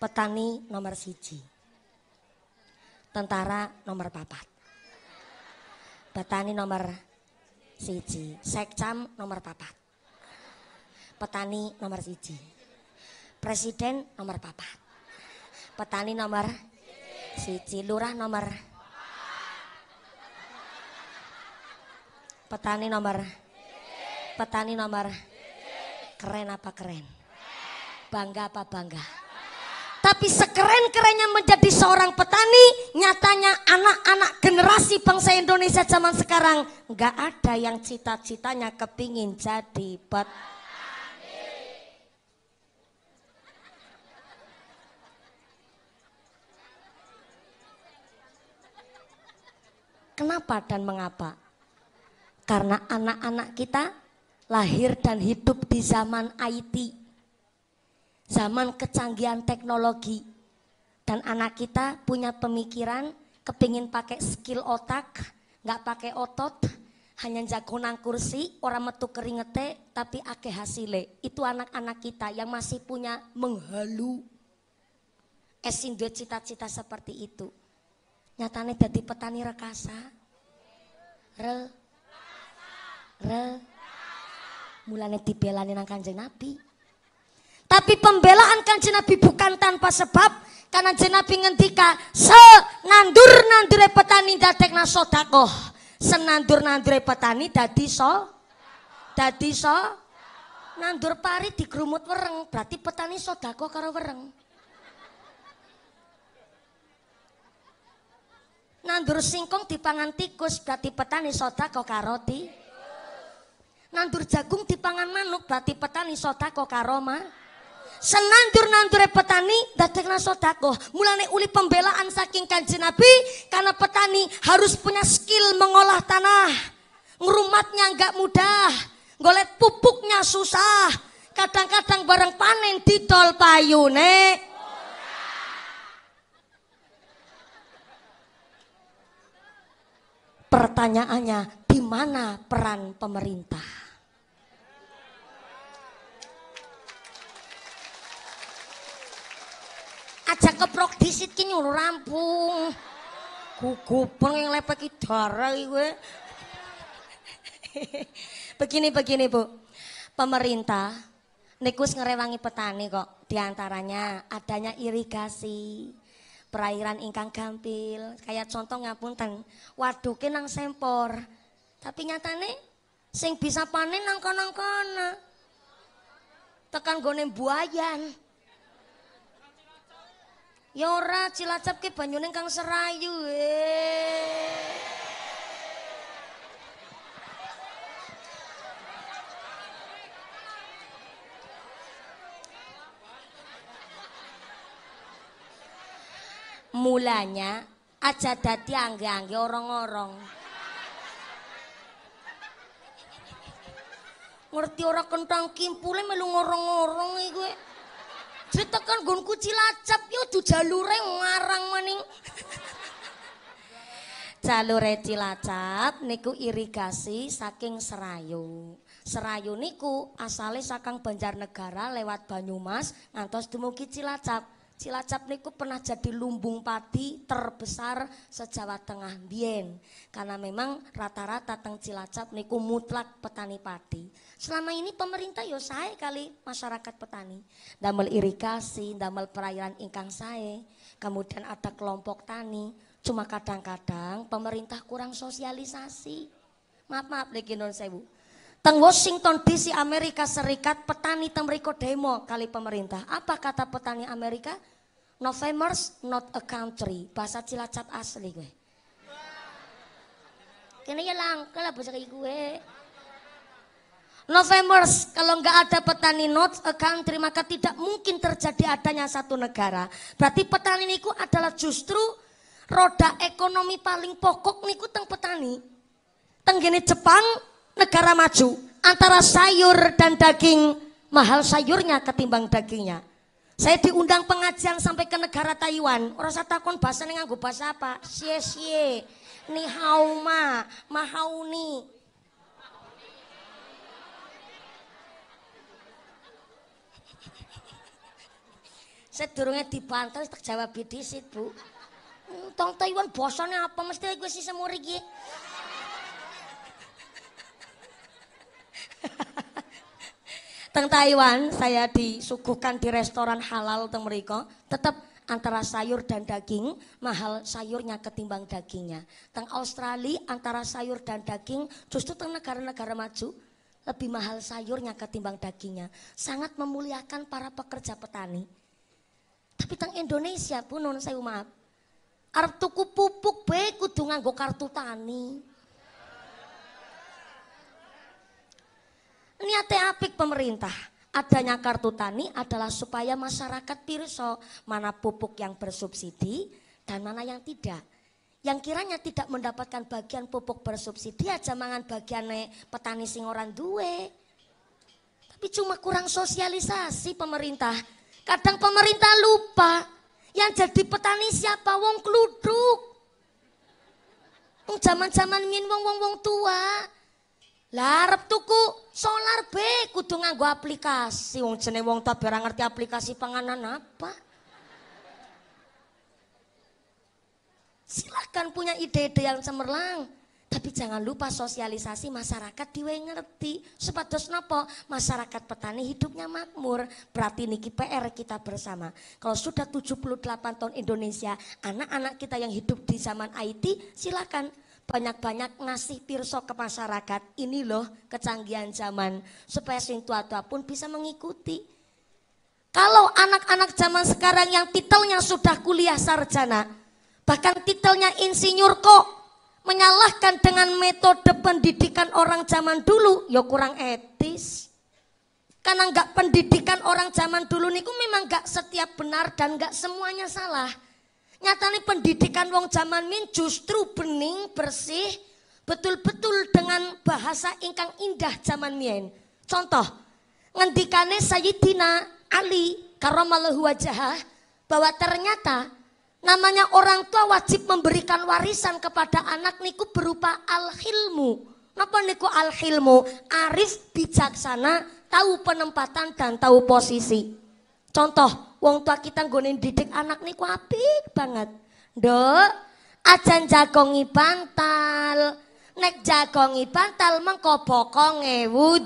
S1: petani nomor siji. Tentara nomor papat. Petani nomor siji. Sekcam nomor papat. Petani nomor siji. Presiden nomor papat. Petani nomor siji. Lurah nomor Petani nomor Petani nomor Keren apa keren? Bangga apa bangga? Tapi sekeren-kerennya menjadi seorang petani, nyatanya anak-anak generasi bangsa Indonesia zaman sekarang nggak ada yang cita-citanya kepingin jadi petani. Kenapa dan mengapa? Karena anak-anak kita lahir dan hidup di zaman IT zaman kecanggihan teknologi. Dan anak kita punya pemikiran kepingin pakai skill otak nggak pakai otot hanya jago nang kursi orang metu keringete tapi ake hasile. Itu anak-anak kita yang masih punya menghalu. Esindo cita-cita seperti itu. Nyatanya jadi petani rekasa. Re. Re. Mulane dibelani nang Kanjeng Nabi. Tapi pembelaan Kanjeng Nabi bukan tanpa sebab karena Nabi ngendika senandur nandure petani dadekna sedekah. Senandur nandure petani dadi so dadi so nandur pari digrumut wereng berarti petani sedekah karo wereng. Nandur singkong dipangan tikus berarti petani sedekah karo ti. Nandur jagung dipangan manuk berarti petani sedekah karo ma. Senandur nandure petani dadekna sedekah. Mulane uli pembelaan saking Kanjeng Nabi karena petani harus punya skill mengolah tanah. Ngerumatnya enggak mudah. Golet pupuknya susah. Kadang-kadang bareng panen didol payune Pertanyaannya, di mana peran pemerintah? Aja keprok disit ki nyuruh rampung. Gugupeng yang lepek darah gue. begini begini Bu. Pemerintah nikus ngerewangi petani kok. Di antaranya adanya irigasi perairan ingkang gampil. Kayak contoh ngapunten, waduke nang sempor. Tapi nyatane sing bisa panen nang kono-kono. Tekan gone buayan. Ya ora Cilacap ke banyune kang serayu. Mulanya aja dadi angge-angge orang-orang. Ngerti ora kentang kimpule melu ngorong-ngorong iku. Ditekan gonku Cilacap yo du jalure ngarang maning. Jalure Cilacap niku irigasi saking Serayu. Serayu niku asale sakang Banjarnegara lewat Banyumas ngantos dumugi Cilacap. Cilacap niku pernah jadi lumbung padi terbesar sejawa Tengah Bien. Karena memang rata-rata teng Cilacap niku mutlak petani padi. Selama ini pemerintah yo saya kali masyarakat petani. Damel irigasi, damel perairan ingkang saya. Kemudian ada kelompok tani. Cuma kadang-kadang pemerintah kurang sosialisasi. Maaf-maaf lagi non sewu. Teng Washington DC Amerika Serikat petani teng demo kali pemerintah. Apa kata petani Amerika? November's not a country. Bahasa Cilacap asli gue. Kini ya langka lah bahasa kayak gue. November's kalau nggak ada petani not a country maka tidak mungkin terjadi adanya satu negara. Berarti petani niku adalah justru roda ekonomi paling pokok niku teng petani. Tenggene Jepang negara maju antara sayur dan daging mahal sayurnya ketimbang dagingnya. Saya diundang pengajian sampai ke negara Taiwan. Orang saya takon bahasa nih nganggo bahasa apa? Xie xie, ni hao ma, mahau ni. Saya durungnya dibantal tak jawab disit bu. Tong Taiwan bosone apa mesti gue sih semua iki. Teng Taiwan saya disuguhkan di restoran halal teng mereka tetap antara sayur dan daging mahal sayurnya ketimbang dagingnya. Teng Australia antara sayur dan daging justru teng negara-negara maju lebih mahal sayurnya ketimbang dagingnya. Sangat memuliakan para pekerja petani. Tapi teng Indonesia pun non saya maaf. Arep tuku pupuk bae kudu nganggo kartu tani. Niatnya apik pemerintah. Adanya kartu tani adalah supaya masyarakat pirso mana pupuk yang bersubsidi dan mana yang tidak. Yang kiranya tidak mendapatkan bagian pupuk bersubsidi aja mangan bagian petani sing orang duwe. Tapi cuma kurang sosialisasi pemerintah. Kadang pemerintah lupa yang jadi petani siapa wong kluduk. Zaman-zaman min wong wong wong tua. Larep tuku solar be kudu nganggo aplikasi. Wong jenenge wong tak barang ngerti aplikasi panganan apa. Silakan punya ide-ide yang cemerlang. Tapi jangan lupa sosialisasi masyarakat diwe ngerti. Sepados napa? Masyarakat petani hidupnya makmur. Berarti niki PR kita bersama. Kalau sudah 78 tahun Indonesia, anak-anak kita yang hidup di zaman IT, silakan banyak-banyak ngasih pirso ke masyarakat. Ini loh kecanggihan zaman supaya sing tua-tua pun bisa mengikuti. Kalau anak-anak zaman sekarang yang titelnya sudah kuliah sarjana, bahkan titelnya insinyur kok menyalahkan dengan metode pendidikan orang zaman dulu ya kurang etis. Karena enggak pendidikan orang zaman dulu niku memang enggak setiap benar dan enggak semuanya salah. Nyatanya pendidikan wong zaman min justru bening, bersih, betul-betul dengan bahasa ingkang indah zaman mien. Contoh, ngendikane Sayyidina Ali karamallahu wajah bahwa ternyata Namanya orang tua wajib memberikan warisan kepada anak niku berupa al-hilmu. Napa niku al-hilmu? Arif, bijaksana, tahu penempatan dan tahu posisi. Contoh, wong tua kita nggonin didik anak niku apik banget. Nduk, ajan jagongi bantal. Nek jagongi bantal mengko bokong ngewud.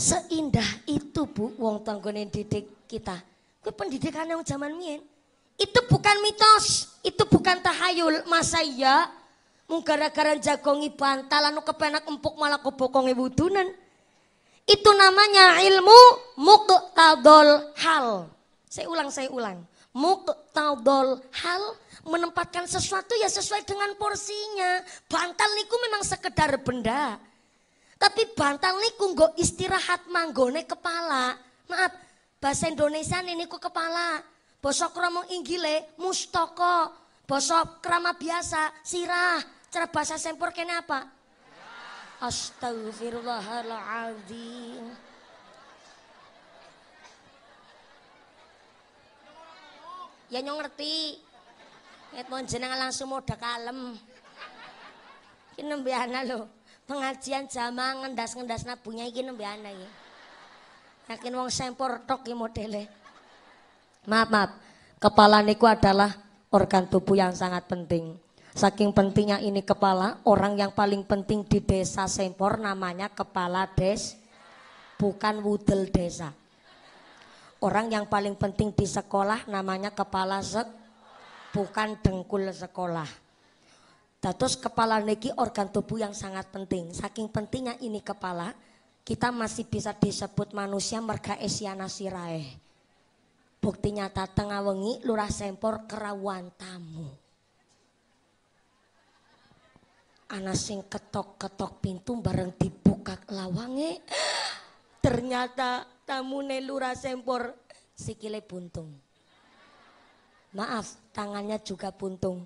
S1: Seindah itu bu, wong tanggone didik kita. Kue pendidikan yang zaman mien. Itu bukan mitos, itu bukan tahayul. Masa iya? Mung gara-gara jagongi bantal anu kepenak empuk malah kebokongi wudunan. Itu namanya ilmu muqtadol hal. Saya ulang, saya ulang. Muqtadol hal menempatkan sesuatu ya sesuai dengan porsinya. Bantal niku memang sekedar benda. Tapi bantal niku nggo istirahat manggone kepala. Maaf, bahasa Indonesia ini ku kepala. Basa krama inggile mustaka. Basa krama biasa sirah. Cara bahasa sempur kene apa? Astagfirullahaladzim. Ya nyong ngerti. Nek mau jenengan langsung mau kalem. Ki nembe ana lho pengajian jamaah ngendas-ngendas nabunya iki nembe ana iki. Yakin wong sempor tok iki modele. Maaf, maaf. Kepala niku adalah organ tubuh yang sangat penting. Saking pentingnya ini kepala, orang yang paling penting di desa Sempor namanya kepala des, bukan wudel desa. Orang yang paling penting di sekolah namanya kepala sek, bukan dengkul sekolah. Dados kepala niki organ tubuh yang sangat penting. Saking pentingnya ini kepala, kita masih bisa disebut manusia merga esiana sirae. Bukti nyata tengah wengi lurah sempor kerawan tamu. Ana sing ketok-ketok pintu bareng dibuka lawange. Ternyata tamu lurah sempor sikile buntung. Maaf, tangannya juga buntung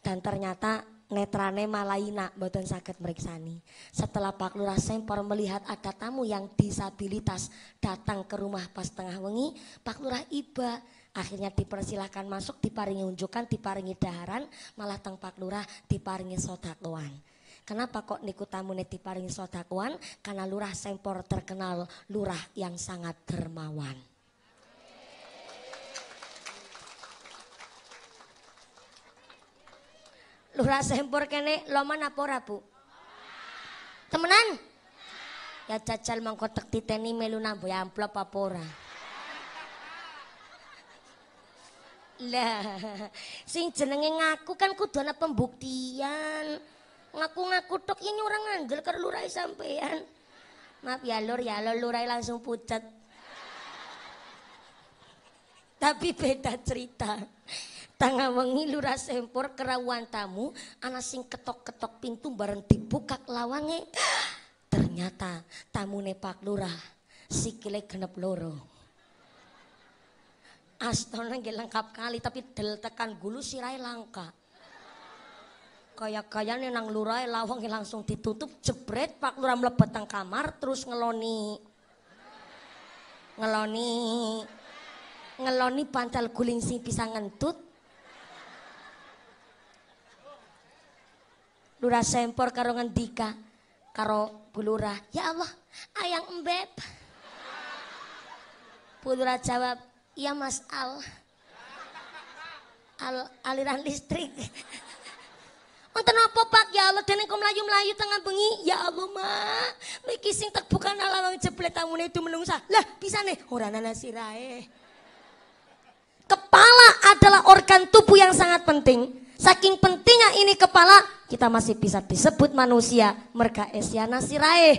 S1: dan ternyata netrane malaina mboten sakit meriksani. Setelah Pak Lurah Sempor melihat ada tamu yang disabilitas datang ke rumah pas tengah wengi, Pak Lurah iba akhirnya dipersilahkan masuk, diparingi unjukan, diparingi daharan, malah teng Pak Lurah diparingi sodakuan. Kenapa kok niku tamu diparingi sodakuan? Karena Lurah Sempor terkenal lurah yang sangat dermawan. Lurah sempur kene loman apa ora, Bu? Temenan? Ya jajal mangko tek titeni melu nambu amplop apa ora? Lah, sing jenenge ngaku kan kudu ana pembuktian. Ngaku-ngaku tok ini orang ngandel karo lurai sampean. Maaf ya lur ya lur lurai langsung pucat. Tapi beda cerita. Tangga wengi lurah sempor kerawan tamu, anak sing ketok-ketok pintu bareng dibuka lawange. Ternyata tamu Pak Lurah sikile genep loro. Astana nggih lengkap kali tapi del tekan gulu sirai langka. Kayak-kayane nang lurah lawang langsung ditutup jebret Pak Lurah mlebet kamar terus ngeloni. Ngeloni. Ngeloni pantal guling sing bisa ngentut Lurah sempor karo ngendika karo bulurah, "Ya Allah, ayang embeb." Bulurah jawab, "Iya Mas Al." al aliran listrik. Wonten apa Pak ya Allah dene kok mlayu-mlayu tengah bengi ya Allah mak mriki sing tak bukan ala wong jeblet tamune itu menungsa lah bisa nih ora ana sirahe Kepala adalah organ tubuh yang sangat penting. Saking pentingnya ini kepala, kita masih bisa disebut manusia. Mereka esyana sirae.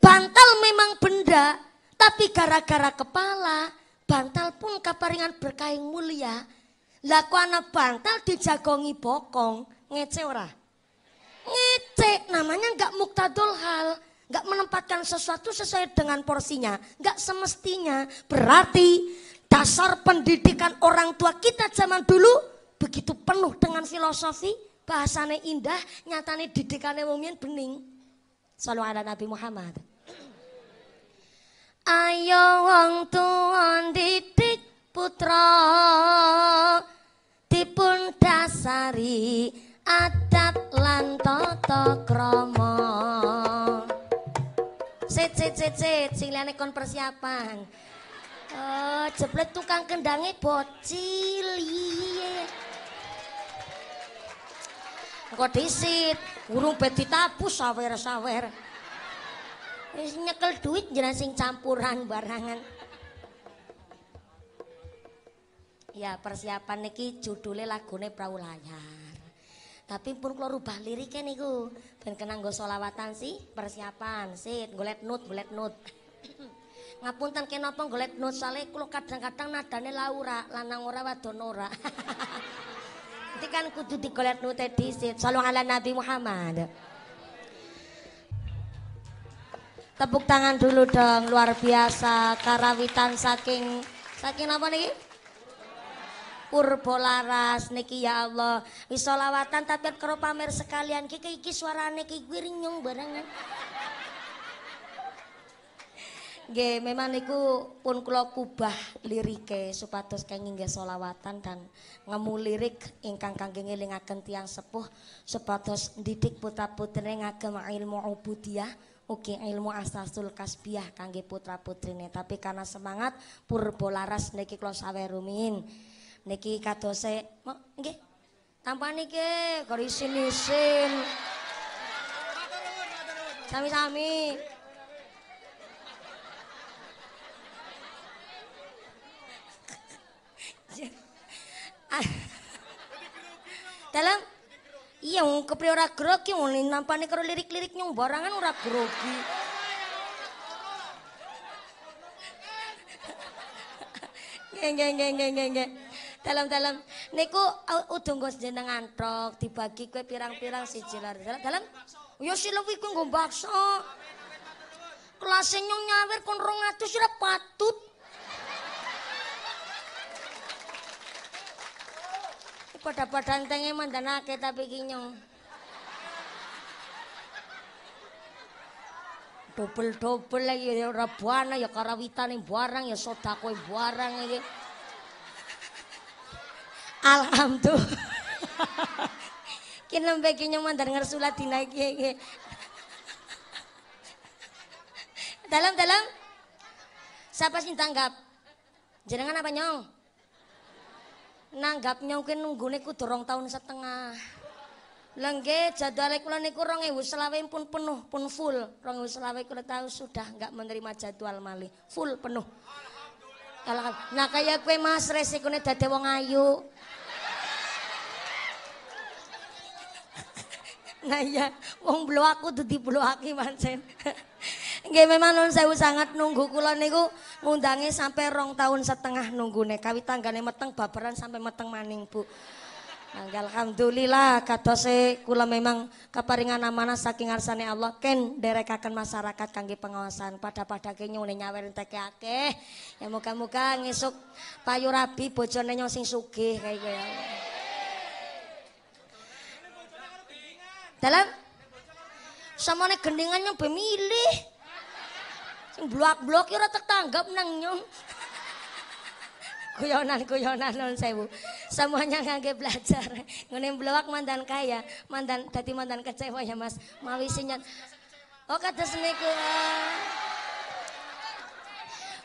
S1: Bantal memang benda, tapi gara-gara kepala, bantal pun kaparingan berkain mulia. Laku anak bantal dijagongi bokong, ngece ora? Ngece, namanya nggak muktadul hal. Nggak menempatkan sesuatu sesuai dengan porsinya. Nggak semestinya. Berarti Dasar pendidikan orang tua kita zaman dulu begitu penuh dengan filosofi, bahasanya indah, nyatanya didikannya wongin bening. Salam ala Nabi Muhammad. Ayo wong tuan didik putra dipun dasari adat lan tata krama. Sit sit sit sit sing kon persiapan. Oh, jeblet tukang kendangnya bocil. Iye. Kok disit, urung bet ditapu sawer-sawer. Wis nyekel duit jelas sing campuran barangan. Ya persiapan niki judulnya lagune Perahu Layar. Tapi pun kalau rubah liriknya niku ben kenang go solawatan sih persiapan sit golet nut golet nut. Ngapunten kenapa golek nosale kula kadang-kadang nadane Laura, lanang ora wadon ora. Itu kan kudu digolek nute disit. Sallu ala Nabi Muhammad. Tepuk tangan dulu dong, luar biasa karawitan saking saking apa nih? Purbolaras niki ya Allah. Wis selawatan tapi karo pamer sekalian kiki iki suarane iki guirinyung barengan. Nggih, memang niku pun kula kubah lirike supados kenging solawatan dan ngemu lirik ingkang kangge ngelingaken tiyang sepuh supados didik putra-putrine ngagem ilmu ubudiyah ugi ilmu asasul kasbiyah kangge putra-putrine. Tapi karena semangat purba laras niki kula sawe rumin niki kadose nggih. Tampani niki karo isin-isin. Sami-sami. Dalam iya wong kepri ora grogi wong nampane karo lirik-lirik nyong barangan ora grogi. Nggih nggih nggih nggih nggih. Dalam-dalam niku udung nggo jenengan tok dibagi kowe pirang-pirang siji lar. Dalam ya silewi ku nggo bakso. Kelas nyong nyawer kon 200 ora patut. Pada-pada entenge mandanake tapi kinyong. Dobel-dobel lagi ya ora buana ya karawitane barang ya sedako barang iki. Alhamdulillah. Ki nembe kinyong mandan ngersula dina iki. Dalam-dalam Siapa sih tanggap? Jenengan apa nyong? Nanggapnya mungkin nunggune ku dorong tahun setengah. Lengge jadwal kula niku 2020 pun penuh pun full. 2020 kula tahu sudah enggak menerima jadwal malih. Full penuh. Alhamdulillah. Kayak kue Mas resikone dadi wong ayu. nah iya, wong blo aku tuh di blo aki mancen. Nggih memang nun sewu sangat nunggu kula niku ngundangi sampai rong tahun setengah nunggu nih kawit tanggane meteng babaran sampai meteng maning Bu. Alhamdulillah kadose kula memang keparingan amanah saking ngarsane Allah ken derekaken masyarakat kangge pengawasan pada-pada nyune nyawer teke akeh. Ya muga-muga ngesuk payu rabi bojone nyong sing sugih kaya ya. Dalam samane gendingan nyong bemilih. Blok-blok ora tak tanggap nang nyong. Kuyonan-kuyonan non sewu. Semuanya ngangge belajar. Ngene blok mandan kaya, mandan dadi mandan kecewa ya Mas. Mawi sinyan. Oh kados niku.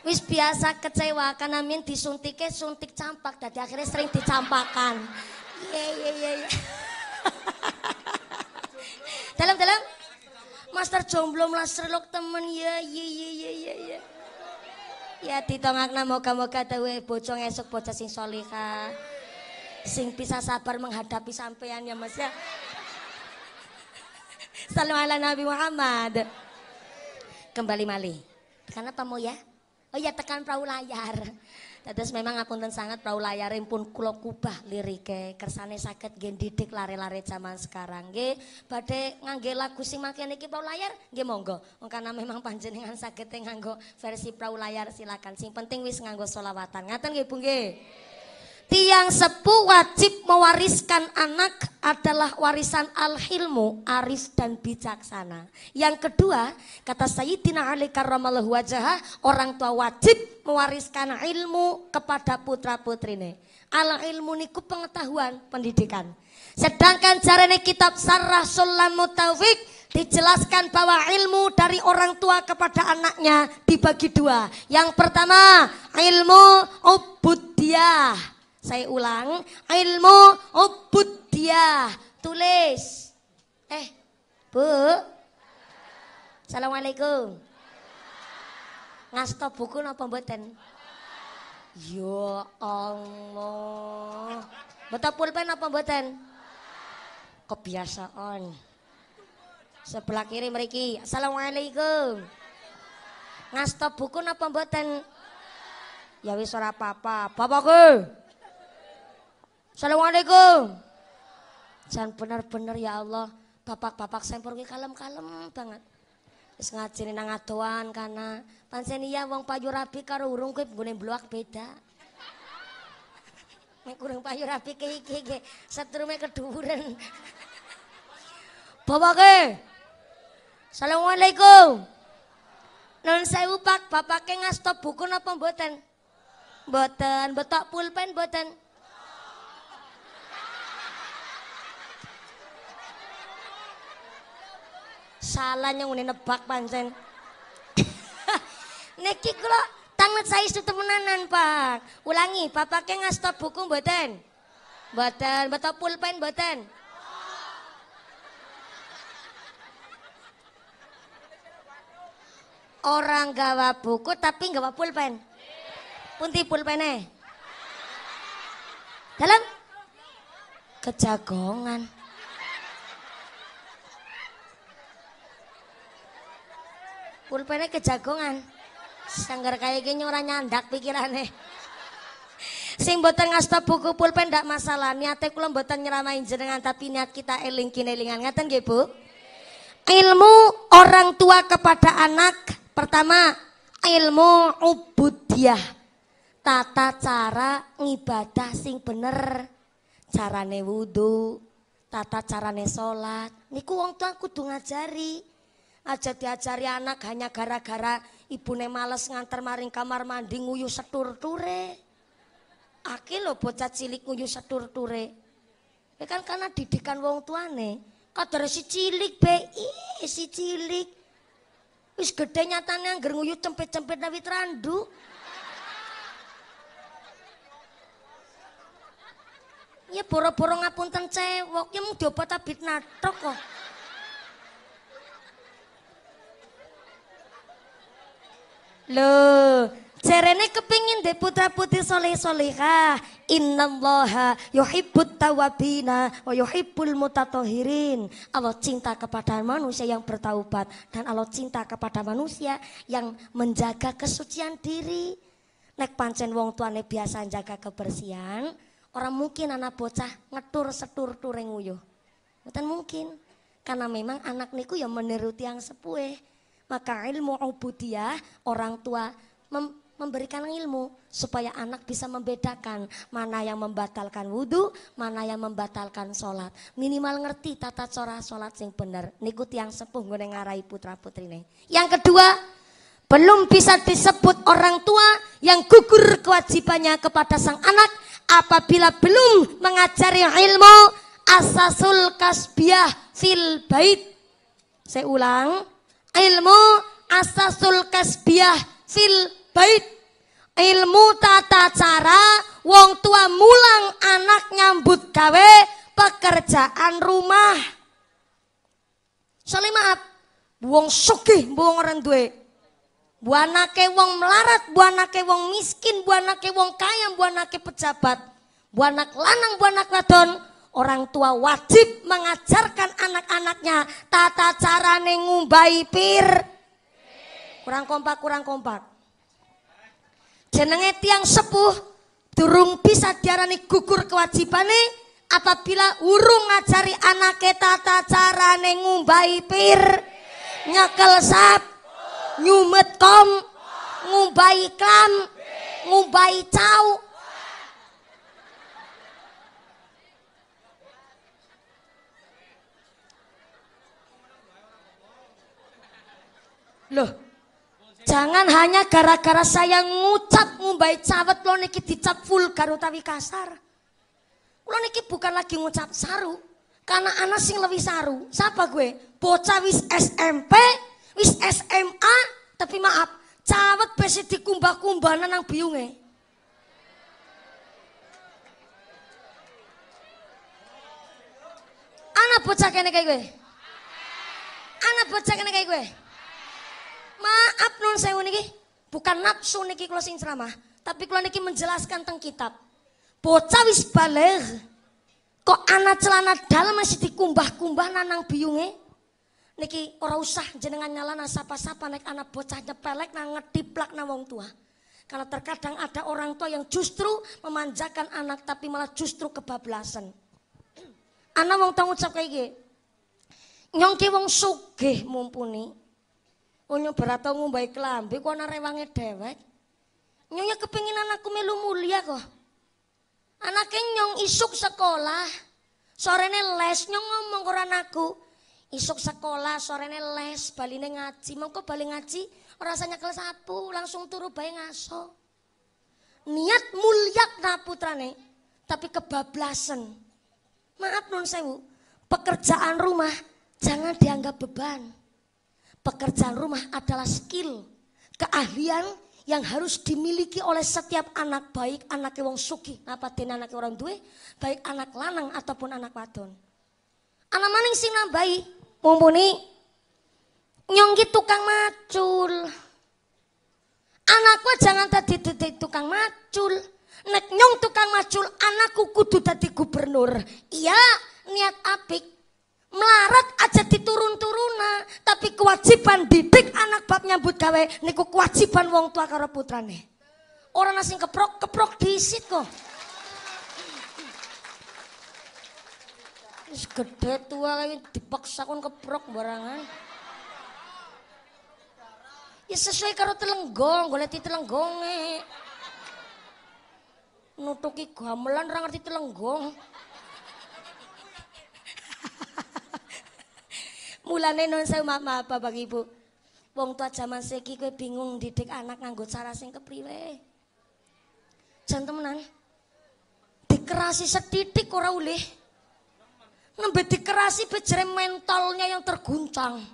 S1: Wis biasa kecewa karena min disuntiknya suntik campak jadi akhirnya sering dicampakan. Iya iya iya. iya. dalam dalam Master jomblo melasrelok temen ya iya iya iya iya iya. Ya ditongakna moga-moga dawe bocong esok bocah sing solihah. Sing bisa sabar menghadapi sampean ya Mas ya. Salam ala Nabi Muhammad. Kembali malih. Kenapa mau ya? Oh iya tekan perahu layar. Terus memang apunten sangat perahu layar pun kulo kubah lirike. Kersane sakit gen didik lare-lare zaman sekarang nggih. Badhe ngangge lagu sing makin iki perahu layar nggih monggo. Karena memang panjenengan sakit nganggo versi perahu layar silakan. Sing penting wis nganggo solawatan ngaten nggih Bu nggih Tiang sepuh wajib mewariskan anak adalah warisan al-hilmu, arif dan bijaksana. Yang kedua, kata Sayyidina Ali karramallahu wajah, orang tua wajib mewariskan ilmu kepada putra-putrine. Al ilmu niku pengetahuan, pendidikan. Sedangkan caranya kitab Sarah Sulam Taufik dijelaskan bahwa ilmu dari orang tua kepada anaknya dibagi dua. Yang pertama, ilmu ubudiyah saya ulang, ilmu dia Tulis. Eh, Bu. Assalamualaikum. Ngasto buku napa mboten? Ya Allah. Betul pulpen apa mboten? Kebiasaan. Sebelah kiri meriki. Assalamualaikum. Ngasto buku napa mboten? Ya wis ora apa-apa. Bapakku. Assalamualaikum. Jangan benar-benar ya Allah. Bapak-bapak sempur ki kalem-kalem banget. Wis ngajeni nang adoan kana pancen iya wong payu rabi karo urung kuwi nggone bluak beda. Nek kurang payu rabi ki iki iki setrume keduren. Bapake. Assalamualaikum. Nun sewu Pak, bapake ngasto buku napa mboten? Mboten, betok pulpen mboten? Salah yang udah nebak pancen. Niki kula tangan saya itu temenanan pak. Ulangi, bapaknya stop buku mboten? Mboten, betul pulpen mboten? Orang gawa buku tapi gawa pulpen. Punti pulpennya? Dalam kejagongan. Pulpennya kejagongan. Sanggar kayak gini orang nyandak pikirannya. Sing boten ngasta buku pulpen ndak masalah. Niatnya kula boten nyeramain jenengan tapi niat kita eling kinelingan. Ngaten nggih Bu? Ilmu orang tua kepada anak. Pertama ilmu ubudiyah tata cara ngibadah sing bener. Carane wudhu tata carane sholat. Niku wong tua kudu ngajari aja diajari anak hanya gara-gara ibune males nganter maring kamar mandi nguyu setur ture. Aki lo bocah cilik nguyu setur ture. Ya kan karena didikan wong tuane. Kadare si cilik be, Ih, si cilik. Wis gede nyatane angger nguyu cempet-cempet nawi randu. Ya boro-boro ngapunten cewek, ya mung diobat abit natok kok. Loh, Cerene kepingin deh putra putri soleh solehah. Innallaha yuhibbut tawabina wa mutatohirin. Allah cinta kepada manusia yang bertaubat dan Allah cinta kepada manusia yang menjaga kesucian diri. Nek pancen wong tuane biasa jaga kebersihan, orang mungkin anak bocah ngetur setur tureng nguyuh. Bukan mungkin. Karena memang anak niku yang menuruti yang sepueh maka ilmu ubudiyah orang tua mem memberikan ilmu supaya anak bisa membedakan mana yang membatalkan wudhu, mana yang membatalkan sholat. Minimal ngerti tata cara sholat yang benar. Niku yang sepuh gue ngarai putra putri ini. Yang kedua, belum bisa disebut orang tua yang gugur kewajibannya kepada sang anak apabila belum mengajari ilmu asasul kasbiah fil bait. Saya ulang, ilmu asasul kasbiah fil Bait ilmu tata cara wong tua mulang anak nyambut gawe pekerjaan rumah. Maaf, wong sugih, wong orang duwe. Buanake wong melarat, buanake wong miskin, buanake wong kaya, buanake pejabat. Buanak lanang, buanak wadon, orang tua wajib mengajarkan anak-anaknya tata cara ngumbai pir. Kurang kompak, kurang kompak. Jenenge tiang sepuh durung bisa diarani gugur kewajibane apabila urung ngajari anake tata cara ngumbai pir. Nyekel sap, nyumet kom, ngumbai klam, ngumbai cau, Loh, jangan hanya gara-gara saya ngucap ngumbai cawet lo niki dicap vulgar utawi kasar. Lo niki bukan lagi ngucap saru, karena anak sing lebih saru. Siapa gue? Bocah wis SMP, wis SMA, tapi maaf, cawet besi dikumbah-kumbah nang biunge. Anak bocah kene kayak gue. Anak bocah kene kayak gue. Maaf non saya niki, bukan nafsu niki kalau sing ceramah, tapi kalau niki menjelaskan tentang kitab. Bocah wis balik, kok anak celana dalam masih dikumbah-kumbah nanang biungnya. Niki ora usah jenengan nyalana sapa-sapa naik anak bocah nyepelek nang ngetiplak nang wong tua. Karena terkadang ada orang tua yang justru memanjakan anak tapi malah justru kebablasan. Anak wong tua ngucap kayak gini. Nyongki wong sugih mumpuni. Nyoba atau ngumbai kelambi kok ana rewange dewek. Nyonya kepingin anakku melu mulia kok. Anaknya nyong isuk sekolah. Sorene les nyong ngomong ke anakku. Isuk sekolah, sorene les, baline ngaji. Mongko bali ngaji, rasanya kelas sapu, langsung turu bayi ngaso. Niat mulia na putrane, tapi kebablasan. Maaf non sewu, pekerjaan rumah jangan dianggap beban. Pekerjaan rumah adalah skill, keahlian yang harus dimiliki oleh setiap anak baik anak wong suki apa ten anak orang duwe baik anak lanang ataupun anak wadon. Anak maning sing nambahi mumpuni nyongki tukang macul. Anakku jangan tadi tukang macul. Nek nyong tukang macul anakku kudu tadi gubernur. Iya niat apik melarat aja diturun-turuna tapi kewajiban didik anak bab nyambut gawe niku kewajiban wong tua karo putrane orang asing keprok keprok disit kok Wis gede tua kayak dipaksa kon keprok barangan. Ya sesuai karo telenggong, golek telenggonge. Nutuki gamelan ra ngerti telenggong. Mulane non saya maaf, Bapak Ibu. Wong tua zaman seki kowe bingung didik anak nganggo cara sing kepriwe. Jan temenan. Dikerasi setitik ora ulih. Nembe dikerasi bejere mentalnya yang terguncang.